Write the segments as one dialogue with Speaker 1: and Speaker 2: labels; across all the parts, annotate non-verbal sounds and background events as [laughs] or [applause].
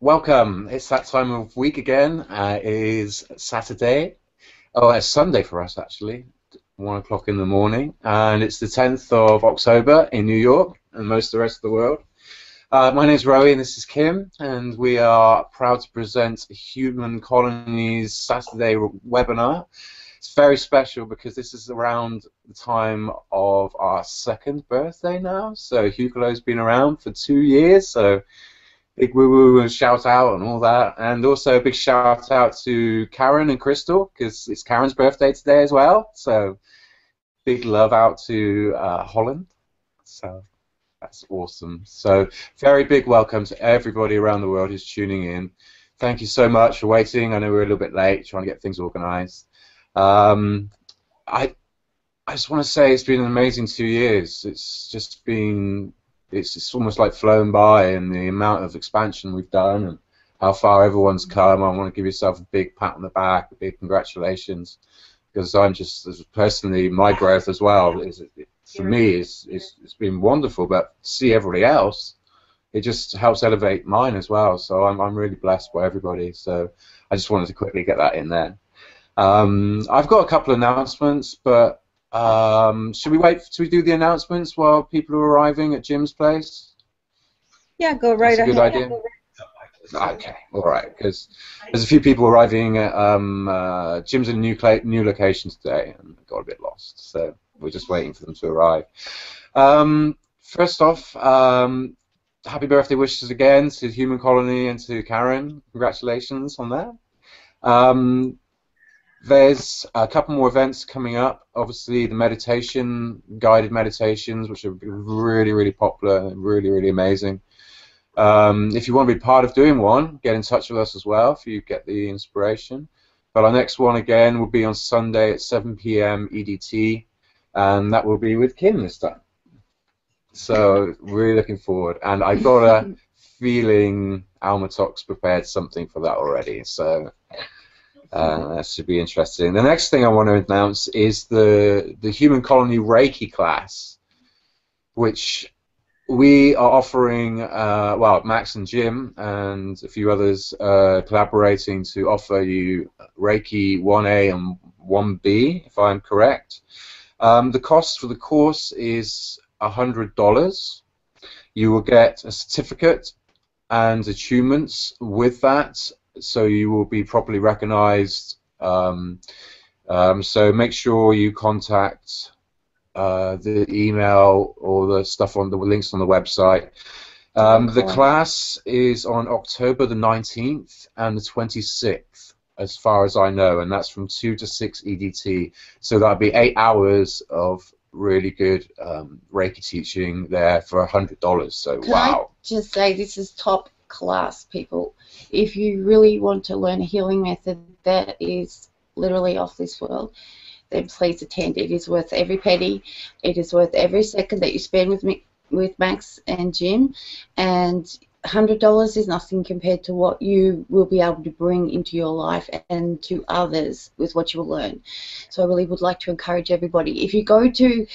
Speaker 1: welcome. It's that time of week again. Uh, it is Saturday. Oh, it's Sunday for us actually. One o'clock in the morning, and it's the 10th of October in New York and most of the rest of the world. Uh, my name is Rowie and this is Kim, and we are proud to present Human Colonies Saturday webinar. It's very special because this is around the time of our second birthday now. So Hucolo's been around for two years, so big woo woo and shout out and all that. And also a big shout out to Karen and Crystal because it's Karen's birthday today as well. So big love out to uh, Holland. So that's awesome. So very big welcome to everybody around the world who's tuning in. Thank you so much for waiting. I know we're a little bit late trying to get things organised. Um, I I just want to say it's been an amazing two years. It's just been it's, it's almost like flown by, and the amount of expansion we've done, and how far everyone's come. I want to give yourself a big pat on the back, a big congratulations, because I'm just personally my growth as well is for me it's, it's, it's been wonderful, but to see everybody else, it just helps elevate mine as well. So I'm I'm really blessed by everybody. So I just wanted to quickly get that in there. Um, I've got a couple of announcements, but um, should we wait? Should we do the announcements while people are arriving at Jim's place?
Speaker 2: Yeah, go right
Speaker 1: That's a
Speaker 2: ahead.
Speaker 1: good idea. Okay, all right, because there's a few people arriving at um, uh, Jim's in a new, new location today and got a bit lost, so we're just waiting for them to arrive. Um, first off, um, happy birthday wishes again to Human Colony and to Karen. Congratulations on that. Um, there's a couple more events coming up. Obviously, the meditation, guided meditations, which are really, really popular and really, really amazing. Um, if you want to be part of doing one, get in touch with us as well if you get the inspiration. But our next one again will be on Sunday at 7 p.m. EDT, and that will be with Kim this time. So really looking forward, and I got a [laughs] feeling Alma Talks prepared something for that already. So uh, that should be interesting. The next thing I want to announce is the the Human Colony Reiki class, which we are offering. Uh, well, Max and Jim and a few others uh, collaborating to offer you Reiki 1A and 1B, if I'm correct. Um, the cost for the course is hundred dollars. You will get a certificate and attunements with that, so you will be properly recognized. Um, um, so make sure you contact uh, the email or the stuff on the links on the website. Um, the class is on October the 19th and the 26th, as far as I know, and that's from 2 to 6 EDT. So that'll be eight hours of really good um, Reiki teaching there for $100. So,
Speaker 2: Can
Speaker 1: wow.
Speaker 2: I just say this is top class, people. If you really want to learn a healing method that is literally off this world, then please attend. It is worth every penny. It is worth every second that you spend with me, with Max and Jim, and hundred dollars is nothing compared to what you will be able to bring into your life and to others with what you will learn. So I really would like to encourage everybody. If you go to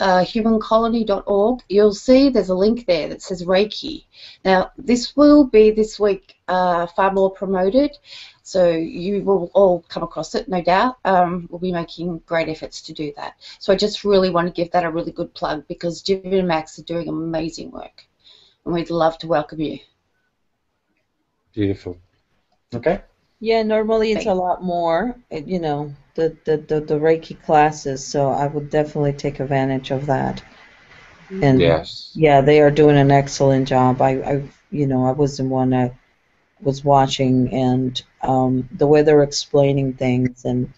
Speaker 2: uh, humancolony.org, you'll see there's a link there that says Reiki. Now, this will be this week uh, far more promoted, so you will all come across it, no doubt. Um, we'll be making great efforts to do that. So I just really want to give that a really good plug because Jim and Max are doing amazing work, and we'd love to welcome you.
Speaker 1: Beautiful. Okay.
Speaker 3: Yeah, normally it's
Speaker 2: Thank-
Speaker 3: a lot more, you know, the, the, the, the Reiki classes, so I would definitely take advantage of that. And
Speaker 1: Yes.
Speaker 3: yeah, they are doing an excellent job. I, I you know, I was the one that was watching and um, the way they're explaining things and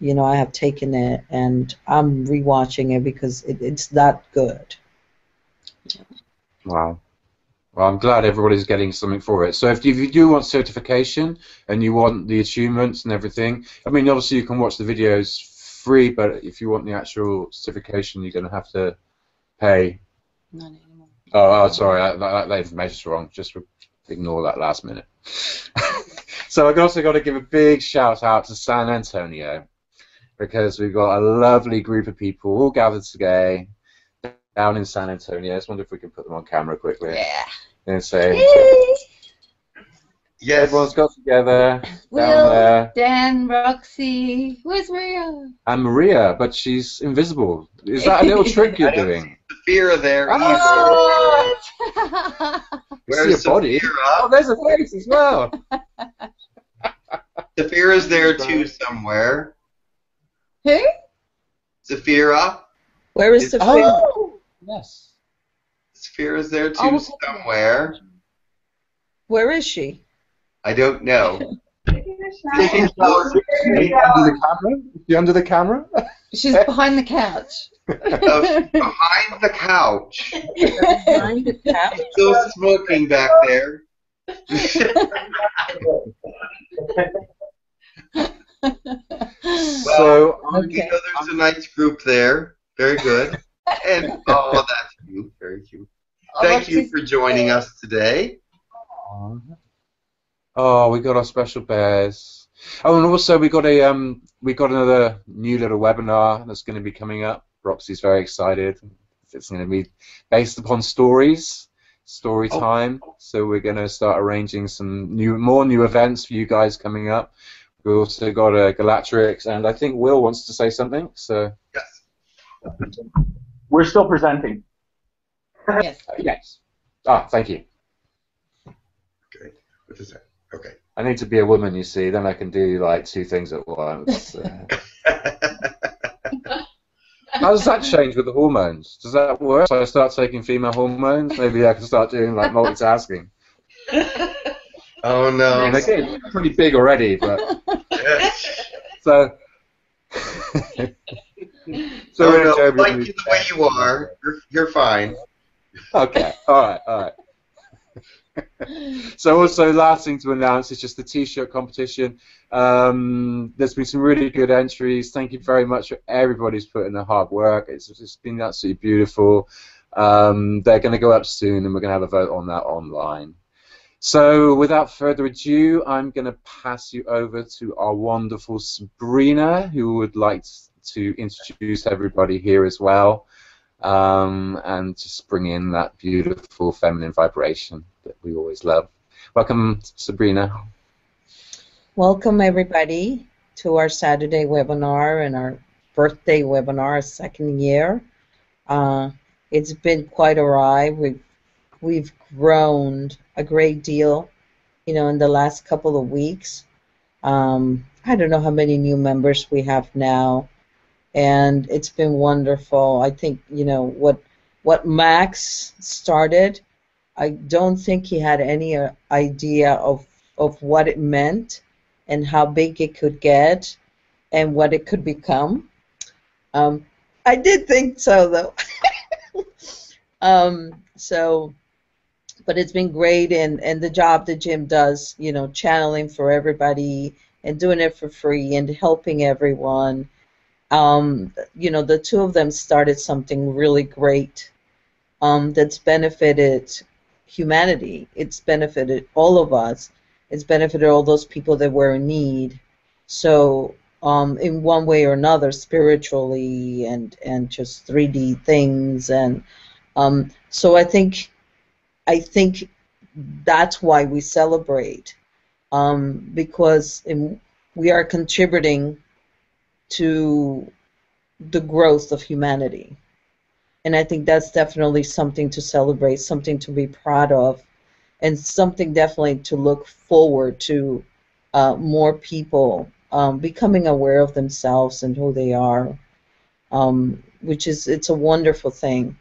Speaker 3: you know, I have taken it and I'm rewatching it because it, it's that good.
Speaker 1: Wow. Well, I'm glad everybody's getting something for it. So if you, do want certification and you want the achievements and everything, I mean, obviously you can watch the videos free, but if you want the actual certification, you're going to have to pay.
Speaker 2: Not anymore.
Speaker 1: Oh, oh sorry, that, that, that information's wrong. Just ignore that last minute. [laughs] so I've also got to give a big shout out to San Antonio because we've got a lovely group of people all gathered today down in San Antonio. I just wonder if we can put them on camera quickly
Speaker 2: Yeah.
Speaker 1: and say
Speaker 4: Yes.
Speaker 1: Everyone's got together down
Speaker 2: Will,
Speaker 1: there.
Speaker 2: Dan, Roxy, where's Maria?
Speaker 1: And Maria, but she's invisible. Is that a little [laughs] trick you're
Speaker 4: I don't
Speaker 1: doing?
Speaker 4: Saphira there
Speaker 1: Oh. [laughs]
Speaker 4: Where's
Speaker 1: your a body. Oh, there's a face as well. [laughs]
Speaker 4: Saphira's there too somewhere.
Speaker 2: Who?
Speaker 4: Saphira.
Speaker 3: Where is
Speaker 4: It's-
Speaker 3: the
Speaker 2: Oh,
Speaker 1: Yes.
Speaker 4: is there too
Speaker 2: Oh,
Speaker 4: somewhere.
Speaker 3: Where is she?
Speaker 4: I don't know. [laughs] [laughs]
Speaker 1: Is she under the camera? Is she under the camera?
Speaker 2: she's behind the couch.
Speaker 4: Oh, behind the couch.
Speaker 3: Behind the couch?
Speaker 4: Still smoking back there. [laughs]
Speaker 1: so
Speaker 4: You know, there's a nice group there. Very good. And [laughs] oh, that's cute. Very cute. Thank you for joining us today.
Speaker 1: Oh, we got our special bears. Oh, and also we got a um, we got another new little webinar that's going to be coming up. Roxy's very excited. It's going to be based upon stories, story
Speaker 4: Oh.
Speaker 1: time. So we're going to start arranging some new, more new events for you guys coming up. We also got a Galatrix, and I think Will wants to say something. So
Speaker 4: Yes.
Speaker 5: We're still presenting.
Speaker 2: Yes.
Speaker 1: uh, yes. Ah, thank you. Okay.
Speaker 4: What is that? Okay.
Speaker 1: I need to be a woman, you see. Then I can do like two things at once. Uh, [laughs] How does that change with the hormones? Does that work? So I start taking female hormones? Maybe I can start doing like multitasking. [laughs]
Speaker 4: oh
Speaker 1: I
Speaker 4: no.
Speaker 1: mean, they're pretty big already, but [laughs]
Speaker 4: Yes.
Speaker 1: so. So
Speaker 4: no. Like you the way you are. You're, you're fine.
Speaker 1: Okay. All right. All right. So also last thing to announce is just the t-shirt competition. Um, there's been some really good entries. Thank you very much for everybody's put in their hard work. It's it's been absolutely beautiful. Um, they're going to go up soon, and we're going to have a vote on that online. So without further ado, I'm going to pass you over to our wonderful Sabrina, who would like to introduce everybody here as well um, and just bring in that beautiful feminine vibration that we always love. Welcome, Sabrina.
Speaker 3: Welcome, everybody, to our Saturday webinar and our birthday webinar, second year. Uh, it's been quite a ride. We've, we've grown a great deal, you know, in the last couple of weeks. Um, I don't know how many new members we have now, and it's been wonderful. I think, you know, what, what Max started, I don't think he had any uh, idea of, of what it meant and how big it could get and what it could become. Um, I did think so, though. [laughs] um, so, but it's been great, and, and the job that Jim does, you know, channeling for everybody and doing it for free and helping everyone. Um, you know, the two of them started something really great um, that's benefited humanity. It's benefited all of us. It's benefited all those people that were in need. So, um, in one way or another, spiritually and and just 3D things, and um, so I think, I think that's why we celebrate, um, because in, we are contributing to the growth of humanity. And I think that's definitely something to celebrate, something to be proud of, and something definitely to look forward to uh, more people um, becoming aware of themselves and who they are, um, which is it's a wonderful thing.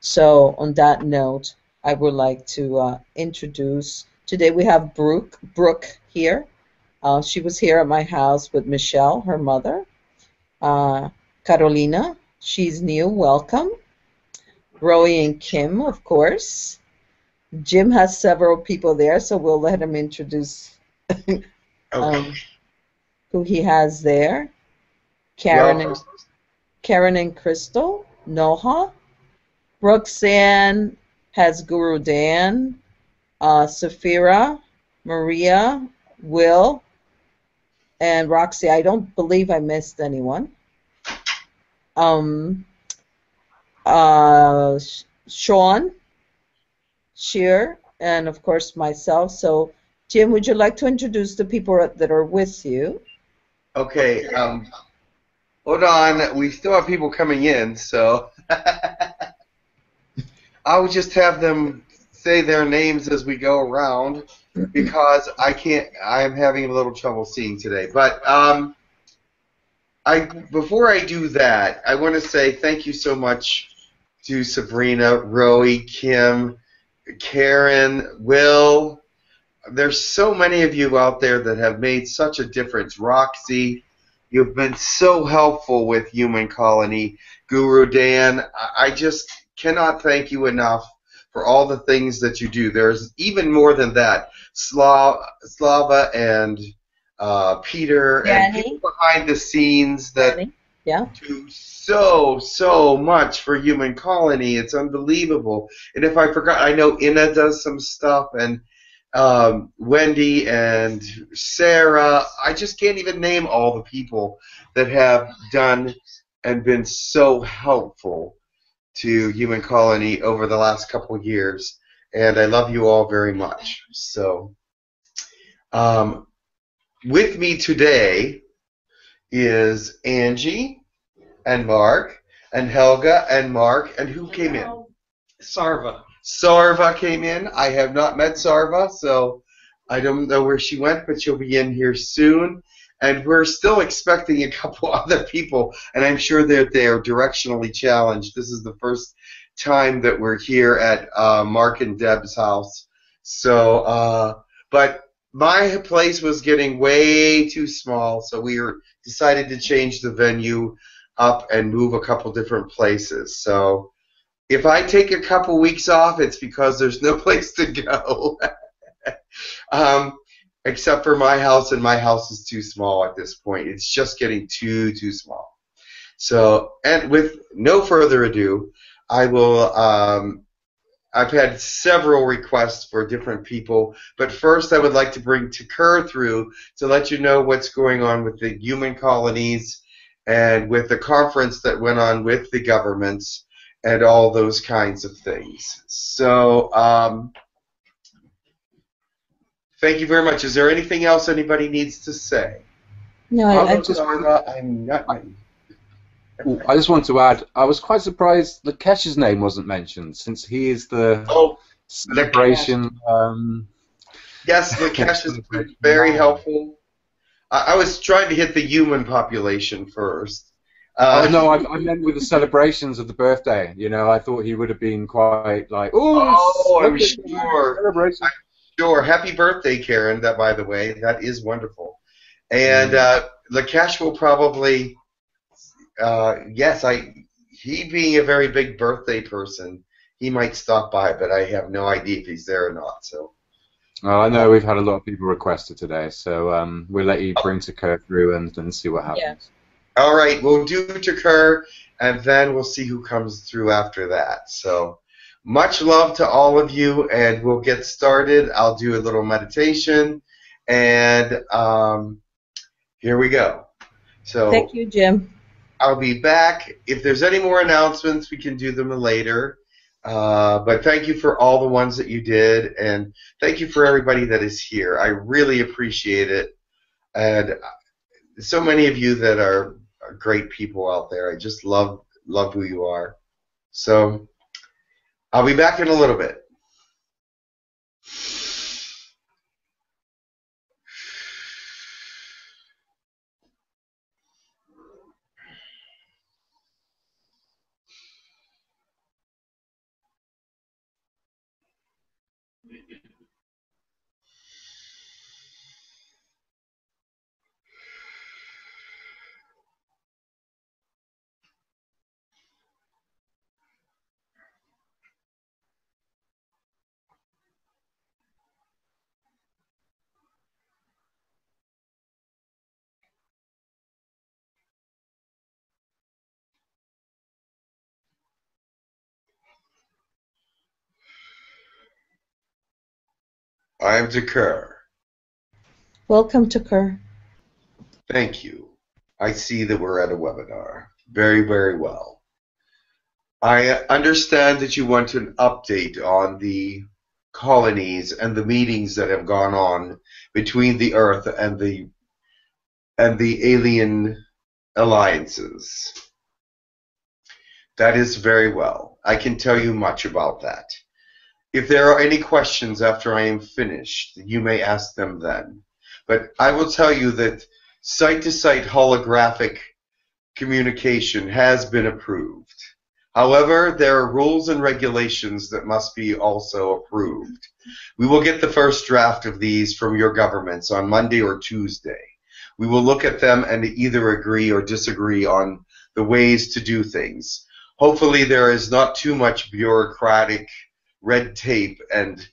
Speaker 3: So on that note, I would like to uh, introduce today we have Brooke Brooke here. Uh, she was here at my house with Michelle, her mother. Uh, Carolina, she's new. Welcome. Roy and Kim, of course. Jim has several people there, so we'll let him introduce [laughs]
Speaker 4: Okay.
Speaker 3: um, who he has there. Karen
Speaker 4: Well,
Speaker 3: and Karen and Crystal, Noha. Roxanne has Guru Dan, uh, Safira, Maria, Will, and Roxy. I don't believe I missed anyone. Um, uh, Sean, Sheer, and of course myself. So Jim, would you like to introduce the people that are with you?
Speaker 4: Okay. Um, hold on. We still have people coming in, so [laughs] I would just have them say their names as we go around because I can't. I'm having a little trouble seeing today. But um, I before I do that, I want to say thank you so much to Sabrina, Roe, Kim, Karen, Will. There's so many of you out there that have made such a difference. Roxy, you've been so helpful with Human Colony. Guru Dan, I just cannot thank you enough for all the things that you do. There's even more than that. Slava and uh, Peter and people behind the scenes that
Speaker 3: Danny? Yeah.
Speaker 4: do so so much for Human Colony. It's unbelievable. And if I forgot, I know Ina does some stuff and um, Wendy and Sarah. I just can't even name all the people that have done and been so helpful to Human Colony over the last couple years. And I love you all very much. So, um, with me today is Angie and Mark and Helga and Mark and who came in?
Speaker 6: Sarva.
Speaker 4: Sarva came in. I have not met Sarva, so I don't know where she went, but she'll be in here soon. And we're still expecting a couple [laughs] other people, and I'm sure that they're directionally challenged. This is the first time that we're here at uh, Mark and Deb's house. So, uh, but my place was getting way too small, so we decided to change the venue up and move a couple different places. So if I take a couple weeks off, it's because there's no [laughs] place to go. [laughs] um, except for my house, and my house is too small at this point. It's just getting too, too small. So, and with no further ado, I will. Um, I've had several requests for different people, but first I would like to bring Tekkrr through to let you know what's going on with the human colonies and with the conference that went on with the governments and all those kinds of things. So, um, thank you very much. Is there anything else anybody needs to say?
Speaker 3: No, I, I just,
Speaker 1: just-
Speaker 4: Sarah, I'm not.
Speaker 1: Ooh, I just want to add, I was quite surprised that Kesh's name wasn't mentioned, since he is the
Speaker 4: Oh,
Speaker 1: celebration. Um,
Speaker 4: yes, Lakesh has been very helpful. I, I was trying to hit the human population first. Uh,
Speaker 1: oh no, I, I meant with the celebrations of the birthday. You know, I thought he would have been quite like, oh,
Speaker 4: Oh, I'm
Speaker 1: look at the
Speaker 4: sure.
Speaker 1: celebration."
Speaker 4: Sure. Happy birthday, Karen. That, by the way, that is wonderful. And uh, Lakesh will probably, uh, yes, I. He being a very big birthday person, he might stop by, but I have no idea if he's there or not. So.
Speaker 1: Well, I know we've had a lot of people request it today, so um, we'll let you bring Tekkrr through and, and see what happens.
Speaker 3: Yeah.
Speaker 4: All right, we'll do Tekkrr, and then we'll see who comes through after that. So, much love to all of you, and we'll get started. I'll do a little meditation, and um, here we go. So,
Speaker 3: thank you, Jim.
Speaker 4: I'll be back. If there's any more announcements, we can do them later. Uh, but thank you for all the ones that you did, and thank you for everybody that is here. I really appreciate it, and so many of you that are, are great people out there. I just love love who you are. So I'll be back in a little bit. I am Tekkrr.
Speaker 3: Welcome to Kerr.
Speaker 4: Thank you. I see that we're at a webinar. Very, very well. I understand that you want an update on the colonies and the meetings that have gone on between the Earth and the and the alien alliances. That is very well. I can tell you much about that. If there are any questions after I am finished, you may ask them then. But I will tell you that site to site holographic communication has been approved. However, there are rules and regulations that must be also approved. We will get the first draft of these from your governments on Monday or Tuesday. We will look at them and either agree or disagree on the ways to do things. Hopefully, there is not too much bureaucratic red tape and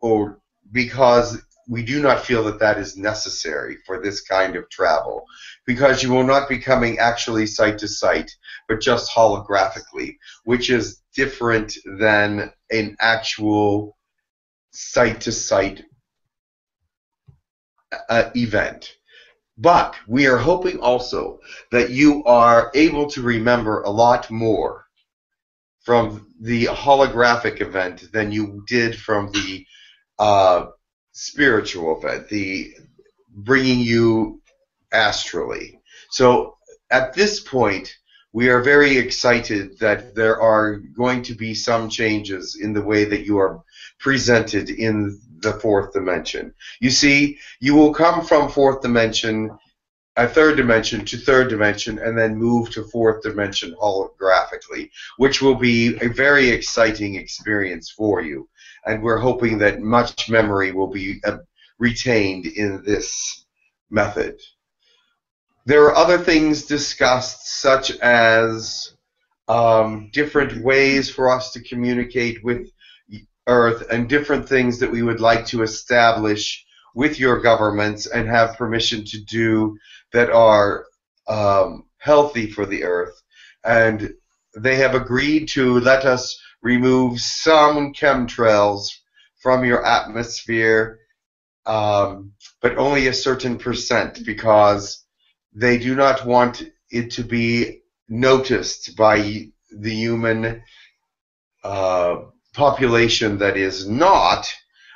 Speaker 4: or because we do not feel that that is necessary for this kind of travel. Because you will not be coming actually site to site but just holographically which is different than an actual site to site uh, event. But we are hoping also that you are able to remember a lot more from the holographic event than you did from the uh, spiritual event, the bringing you astrally. So at this point, we are very excited that there are going to be some changes in the way that you are presented in the fourth dimension. You see, you will come from fourth dimension, a third dimension to third dimension, and then move to fourth dimension holographically, which will be a very exciting experience for you. And we're hoping that much memory will be uh, retained in this method. There are other things discussed, such as um, different ways for us to communicate with Earth and different things that we would like to establish with your governments and have permission to do that are um, healthy for the Earth. And they have agreed to let us remove some chemtrails from your atmosphere, um, but only a certain percent because they do not want it to be noticed by the human uh, population that is not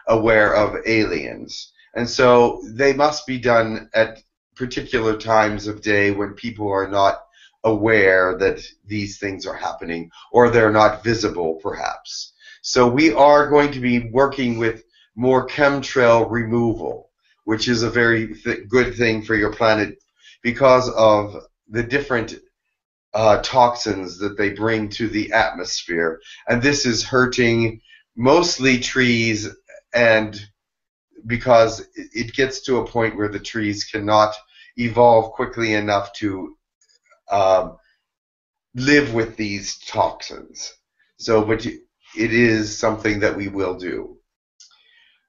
Speaker 4: aware of aliens. And so they must be done at particular times of day when people are not aware that these things are happening or they're not visible perhaps. So we are going to be working with more chemtrail removal, which is a very th- good thing for your planet because of the different uh, toxins that they bring to the atmosphere. And this is hurting mostly trees and because it gets to a point where the trees cannot evolve quickly enough to um, live with these toxins. So, but it is something that we will do.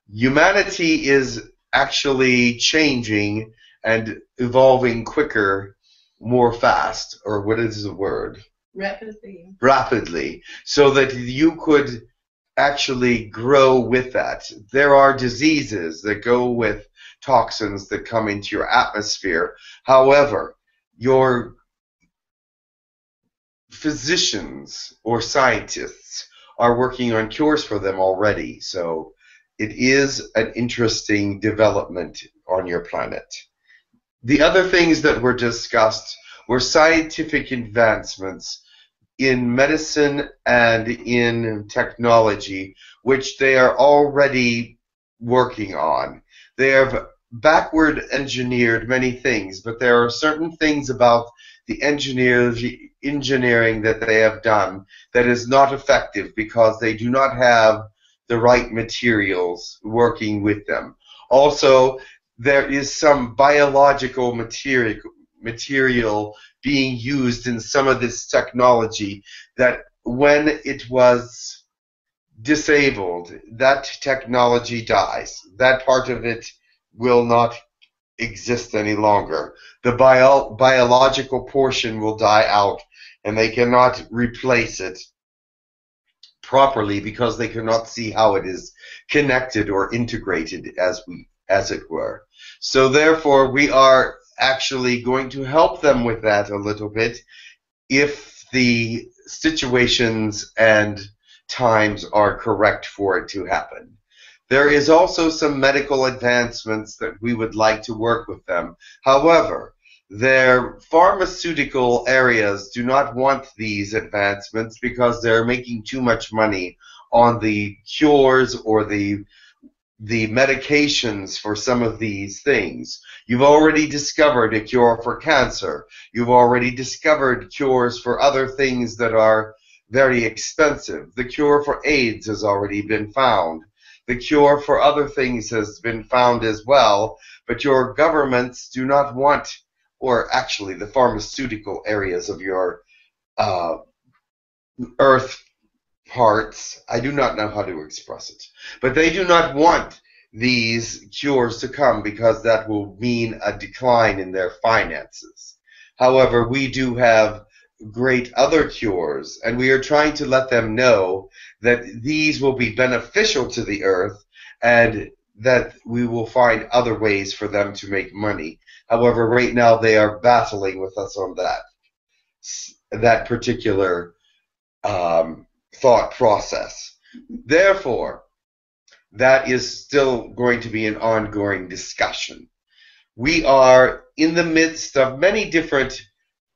Speaker 4: Humanity is actually changing and evolving quicker, more fast, or what is the word?
Speaker 6: Rapidly.
Speaker 4: Rapidly, so that you could actually grow with that. There are diseases that go with toxins that come into your atmosphere. However, your physicians or scientists are working on cures for them already. So it is an interesting development on your planet. The other things that were discussed were scientific advancements in medicine and in technology, which they are already working on. They have backward engineered many things, but there are certain things about the engineering that they have done that is not effective because they do not have the right materials working with them. Also, there is some biological material material being used in some of this technology that when it was disabled, that technology dies. That part of it will not exist any longer. The bio- biological portion will die out, and they cannot replace it properly because they cannot see how it is connected or integrated as we as it were. So therefore we are actually going to help them with that a little bit if the situations and times are correct for it to happen. There is also some medical advancements that we would like to work with them. However, their pharmaceutical areas do not want these advancements because they're making too much money on the cures or the the medications for some of these things. You've already discovered a cure for cancer. You've already discovered cures for other things that are very expensive. The cure for AIDS has already been found. The cure for other things has been found as well, but your governments do not want, or actually the pharmaceutical areas of your uh, earth parts, I do not know how to express it, but they do not want these cures to come because that will mean a decline in their finances. However, we do have great other cures, and we are trying to let them know that these will be beneficial to the earth and that we will find other ways for them to make money. However, right now they are battling with us on that that particular um, thought process. Therefore, that is still going to be an ongoing discussion. We are in the midst of many different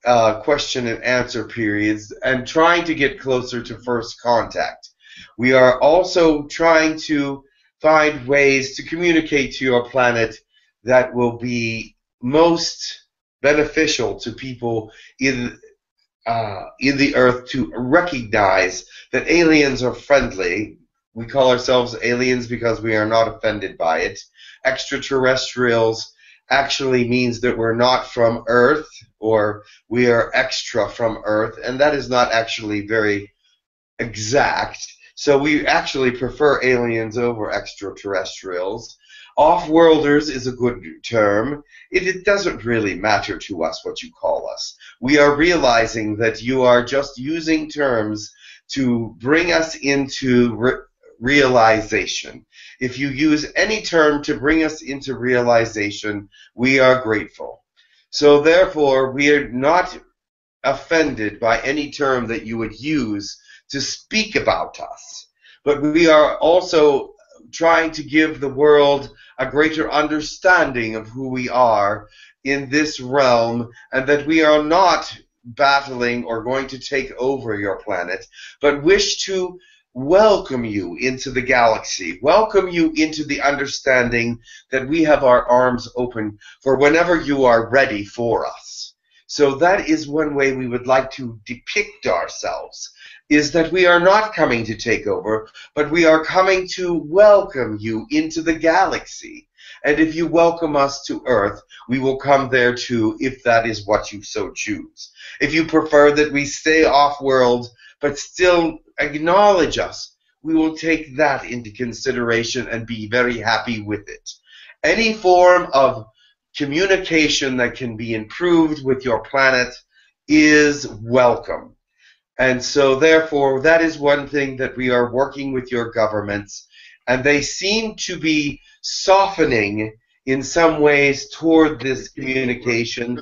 Speaker 4: uh, question and answer periods and trying to get closer to first contact. We are also trying to find ways to communicate to your planet that will be most beneficial to people in uh, in the earth to recognize that aliens are friendly. We call ourselves aliens because we are not offended by it. Extraterrestrials actually means that we're not from Earth or we are extra from Earth, and that is not actually very exact. So we actually prefer aliens over extraterrestrials. Off-worlders is a good term. It, it, doesn't really matter to us what you call us. We are realizing that you are just using terms to bring us into re realization. If you use any term to bring us into realization, we are grateful. So therefore, we are not offended by any term that you would use to speak about us. But we are also trying to give the world a greater understanding of who we are in this realm and that we are not battling or going to take over your planet, but wish to welcome you into the galaxy, welcome you into the understanding that we have our arms open for whenever you are ready for us. So that is one way we would like to depict ourselves is that we are not coming to take over, but we are coming to welcome you into the galaxy. And if you welcome us to Earth, we will come there too, if that is what you so choose. If you prefer that we stay off world, but still acknowledge us, we will take that into consideration and be very happy with it. Any form of communication that can be improved with your planet is welcome. And so, therefore, that is one thing that we are working with your governments, and they seem to be softening in some ways toward this communication.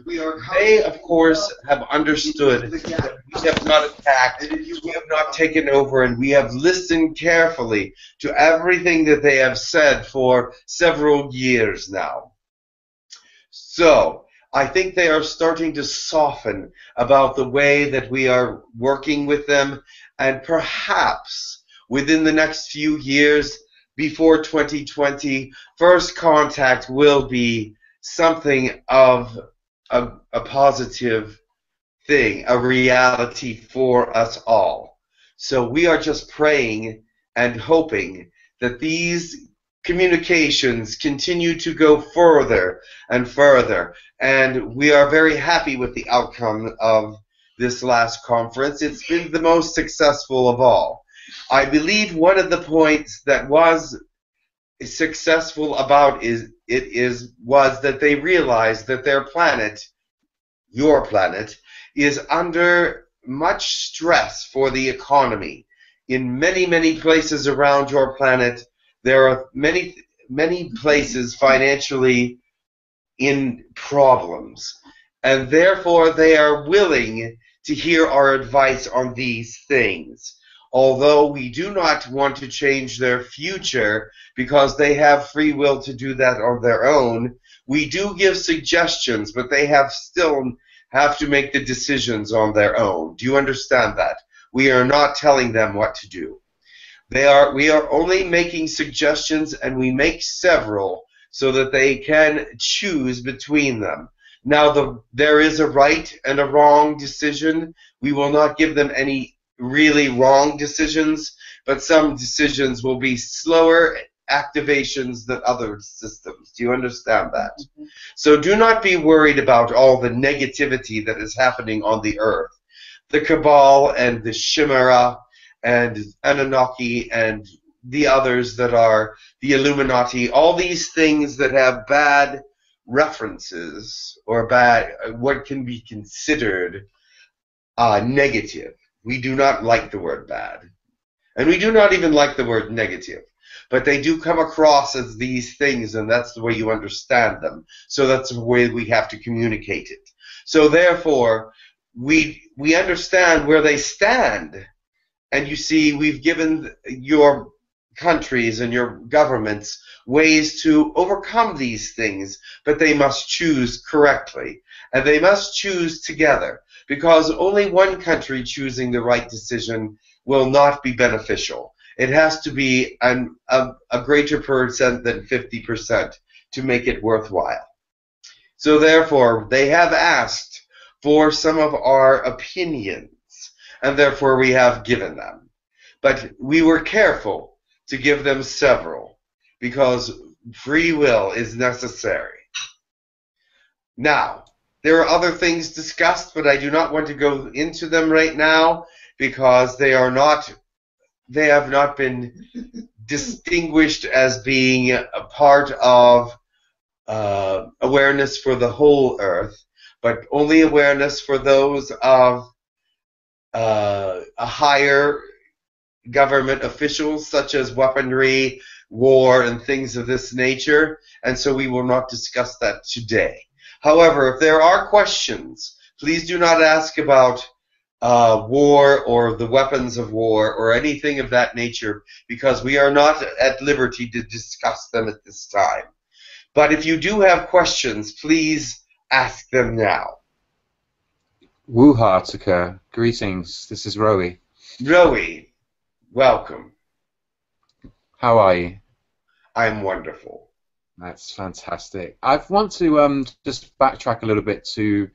Speaker 4: They, of course, have understood that we have not attacked, we have not taken over, and we have listened carefully to everything that they have said for several years now. So, I think they are starting to soften about the way that we are working with them, and perhaps within the next few years, before 2020, first contact will be something of a, a positive thing, a reality for us all. So we are just praying and hoping that these communications continue to go further and further. And we are very happy with the outcome of this last conference. It's been the most successful of all. I believe one of the points that was successful about is it is was that they realized that their planet, your planet, is under much stress for the economy. In many, many places around your planet, there are many many places financially in problems, and therefore they are willing to hear our advice on these things. although we do not want to change their future because they have free will to do that on their own, we do give suggestions, but they have still have to make the decisions on their own. Do you understand that? We are not telling them what to do. They are we are only making suggestions and we make several so that they can choose between them. Now the there is a right and a wrong decision. We will not give them any really wrong decisions, but some decisions will be slower activations than other systems. Do you understand that?
Speaker 3: Mm-hmm.
Speaker 4: So do not be worried about all the negativity that is happening on the earth. The Cabal and the Chimera and Anunnaki and the others that are the Illuminati, all these things that have bad references or bad, what can be considered uh, negative. We do not like the word bad. And we do not even like the word negative. But they do come across as these things, and that's the way you understand them. So that's the way we have to communicate it. So therefore, we we understand where they stand. And you see, we've given your countries and your governments ways to overcome these things, but they must choose correctly. And they must choose together because only one country choosing the right decision will not be beneficial. It has to be an, a, a greater percent than 50% to make it worthwhile. So therefore, they have asked for some of our opinions, and therefore we have given them. But we were careful to give them several because free will is necessary. Now, there are other things discussed, but I do not want to go into them right now because they are not they have not been [laughs] distinguished as being a part of uh, awareness for the whole earth, but only awareness for those of uh, a higher government officials, such as weaponry, war, and things of this nature. And so we will not discuss that today. However, if there are questions, please do not ask about uh, war or the weapons of war or anything of that nature because we are not at liberty to discuss them at this time. But if you do have questions, please ask them now.
Speaker 1: Wuhartika, greetings. This is Rowie.
Speaker 4: Rowie, welcome.
Speaker 1: How are you?
Speaker 4: I'm wonderful.
Speaker 1: That's fantastic. I want to um, just backtrack a little bit to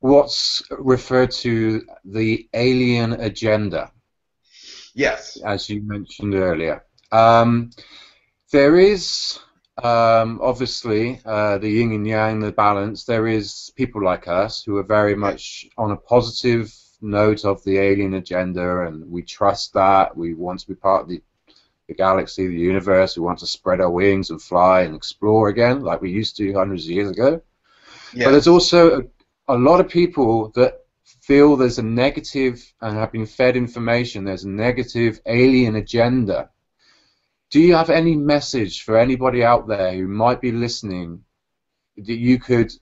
Speaker 1: what's referred to the alien agenda,
Speaker 4: Yes.
Speaker 1: as you mentioned earlier. Um, there is um, obviously uh, the yin and yang, the balance. There is people like us who are very much on a positive note of the alien agenda, and we trust that. We want to be part of the the galaxy, the universe. We want to spread our wings and fly and explore again, like we used to hundreds of years ago. But there's also a, a lot of people that feel there's a negative and have been fed information. There's a negative alien agenda. Do you have any message for anybody out there who might be listening that you could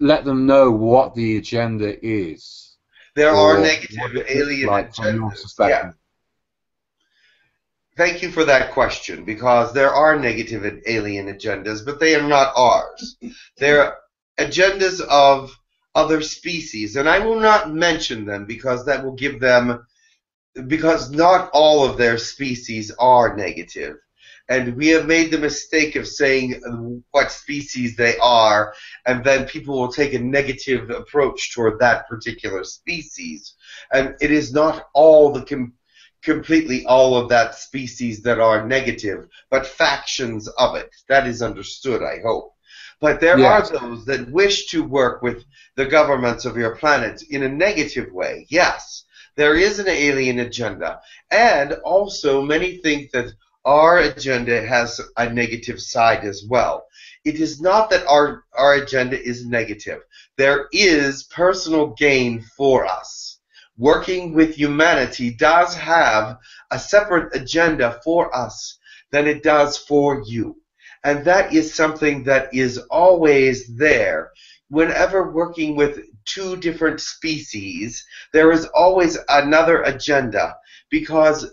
Speaker 1: let them know what the agenda is?
Speaker 4: There are negative
Speaker 1: what it looks
Speaker 4: alien
Speaker 1: like
Speaker 4: agendas. Yeah. Thank you for that question because there are negative alien agendas, but they are not ours. They're agendas of other species, and I will not mention them because that will give them, because not all of their species are negative. And we have made the mistake of saying what species they are, and then people will take a negative approach toward that particular species. And it is not all the com- completely all of that species that are negative, but factions of it. That is understood, I hope. But there
Speaker 1: Yes.
Speaker 4: are those that wish to work with the governments of your planet in a negative way. Yes, there is an alien agenda. And also, many think that our agenda has a negative side as well. It is not that our, our agenda is negative. There is personal gain for us working with humanity does have a separate agenda for us than it does for you. And that is something that is always there. Whenever working with two different species, there is always another agenda because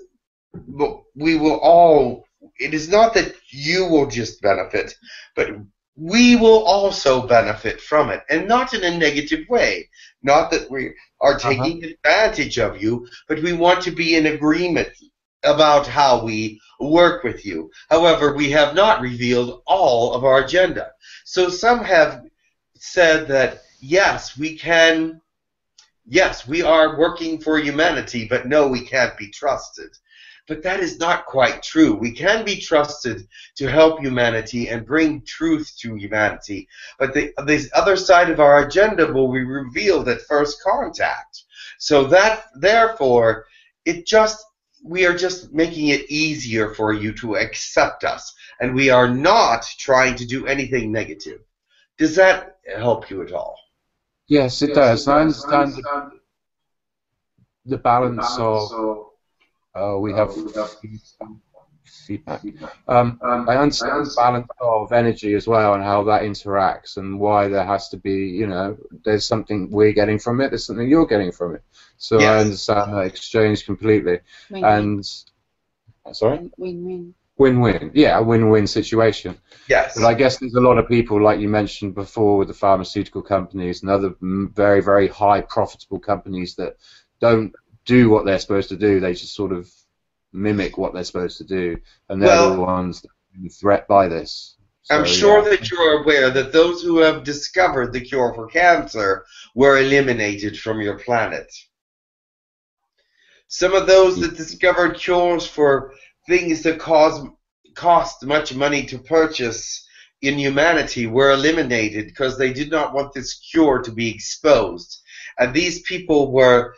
Speaker 4: we will all. It is not that you will just benefit, but we will also benefit from it, and not in a negative way. Not that we are taking uh-huh. advantage of you, but we want to be in agreement about how we work with you. However, we have not revealed all of our agenda. So some have said that yes, we can, yes, we are working for humanity, but no, we can't be trusted. But that is not quite true. We can be trusted to help humanity and bring truth to humanity. But the, the other side of our agenda will be revealed at first contact. So that, therefore, it just, we are just making it easier for you to accept us. And we are not trying to do anything negative. Does that help you at all?
Speaker 1: Yes, it does. I understand the, the balance of uh, we have feedback. Um, I understand the balance of energy as well and how that interacts and why there has to be, you know, there's something we're getting from it, there's something you're getting from it. So yes. I understand that exchange completely.
Speaker 2: Win-win.
Speaker 1: And sorry.
Speaker 2: Win-win.
Speaker 1: Win-win, yeah, a win-win situation.
Speaker 4: Yes.
Speaker 1: But I guess there's a lot of people, like you mentioned before, with the pharmaceutical companies and other very, very high profitable companies that don't do what they're supposed to do. They just sort of mimic what they're supposed to do, and they're well, the ones that are threat by this.
Speaker 4: So, I'm sure yeah. that you're aware that those who have discovered the cure for cancer were eliminated from your planet. Some of those that discovered cures for things that cause cost much money to purchase in humanity were eliminated because they did not want this cure to be exposed. And these people were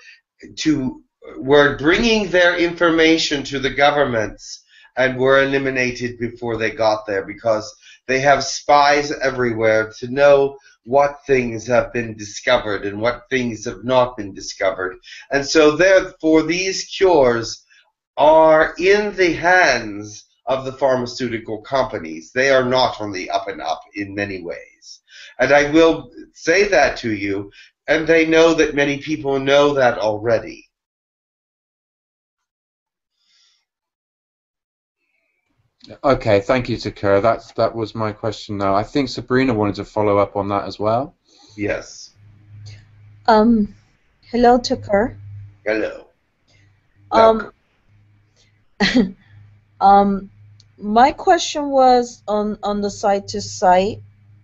Speaker 4: to were bringing their information to the governments and were eliminated before they got there because they have spies everywhere to know what things have been discovered and what things have not been discovered. And so therefore these cures are in the hands of the pharmaceutical companies. They are not on the up and up in many ways. And I will say that to you and they know that many people know that already.
Speaker 1: Okay, thank you, Tekkrr. That's that was my question. Now, I think Sabrina wanted to follow up on that as well.
Speaker 4: Yes.
Speaker 3: Um, hello, Tekkrr.
Speaker 4: Hello.
Speaker 3: Um, [laughs] um, my question was on on the site to site.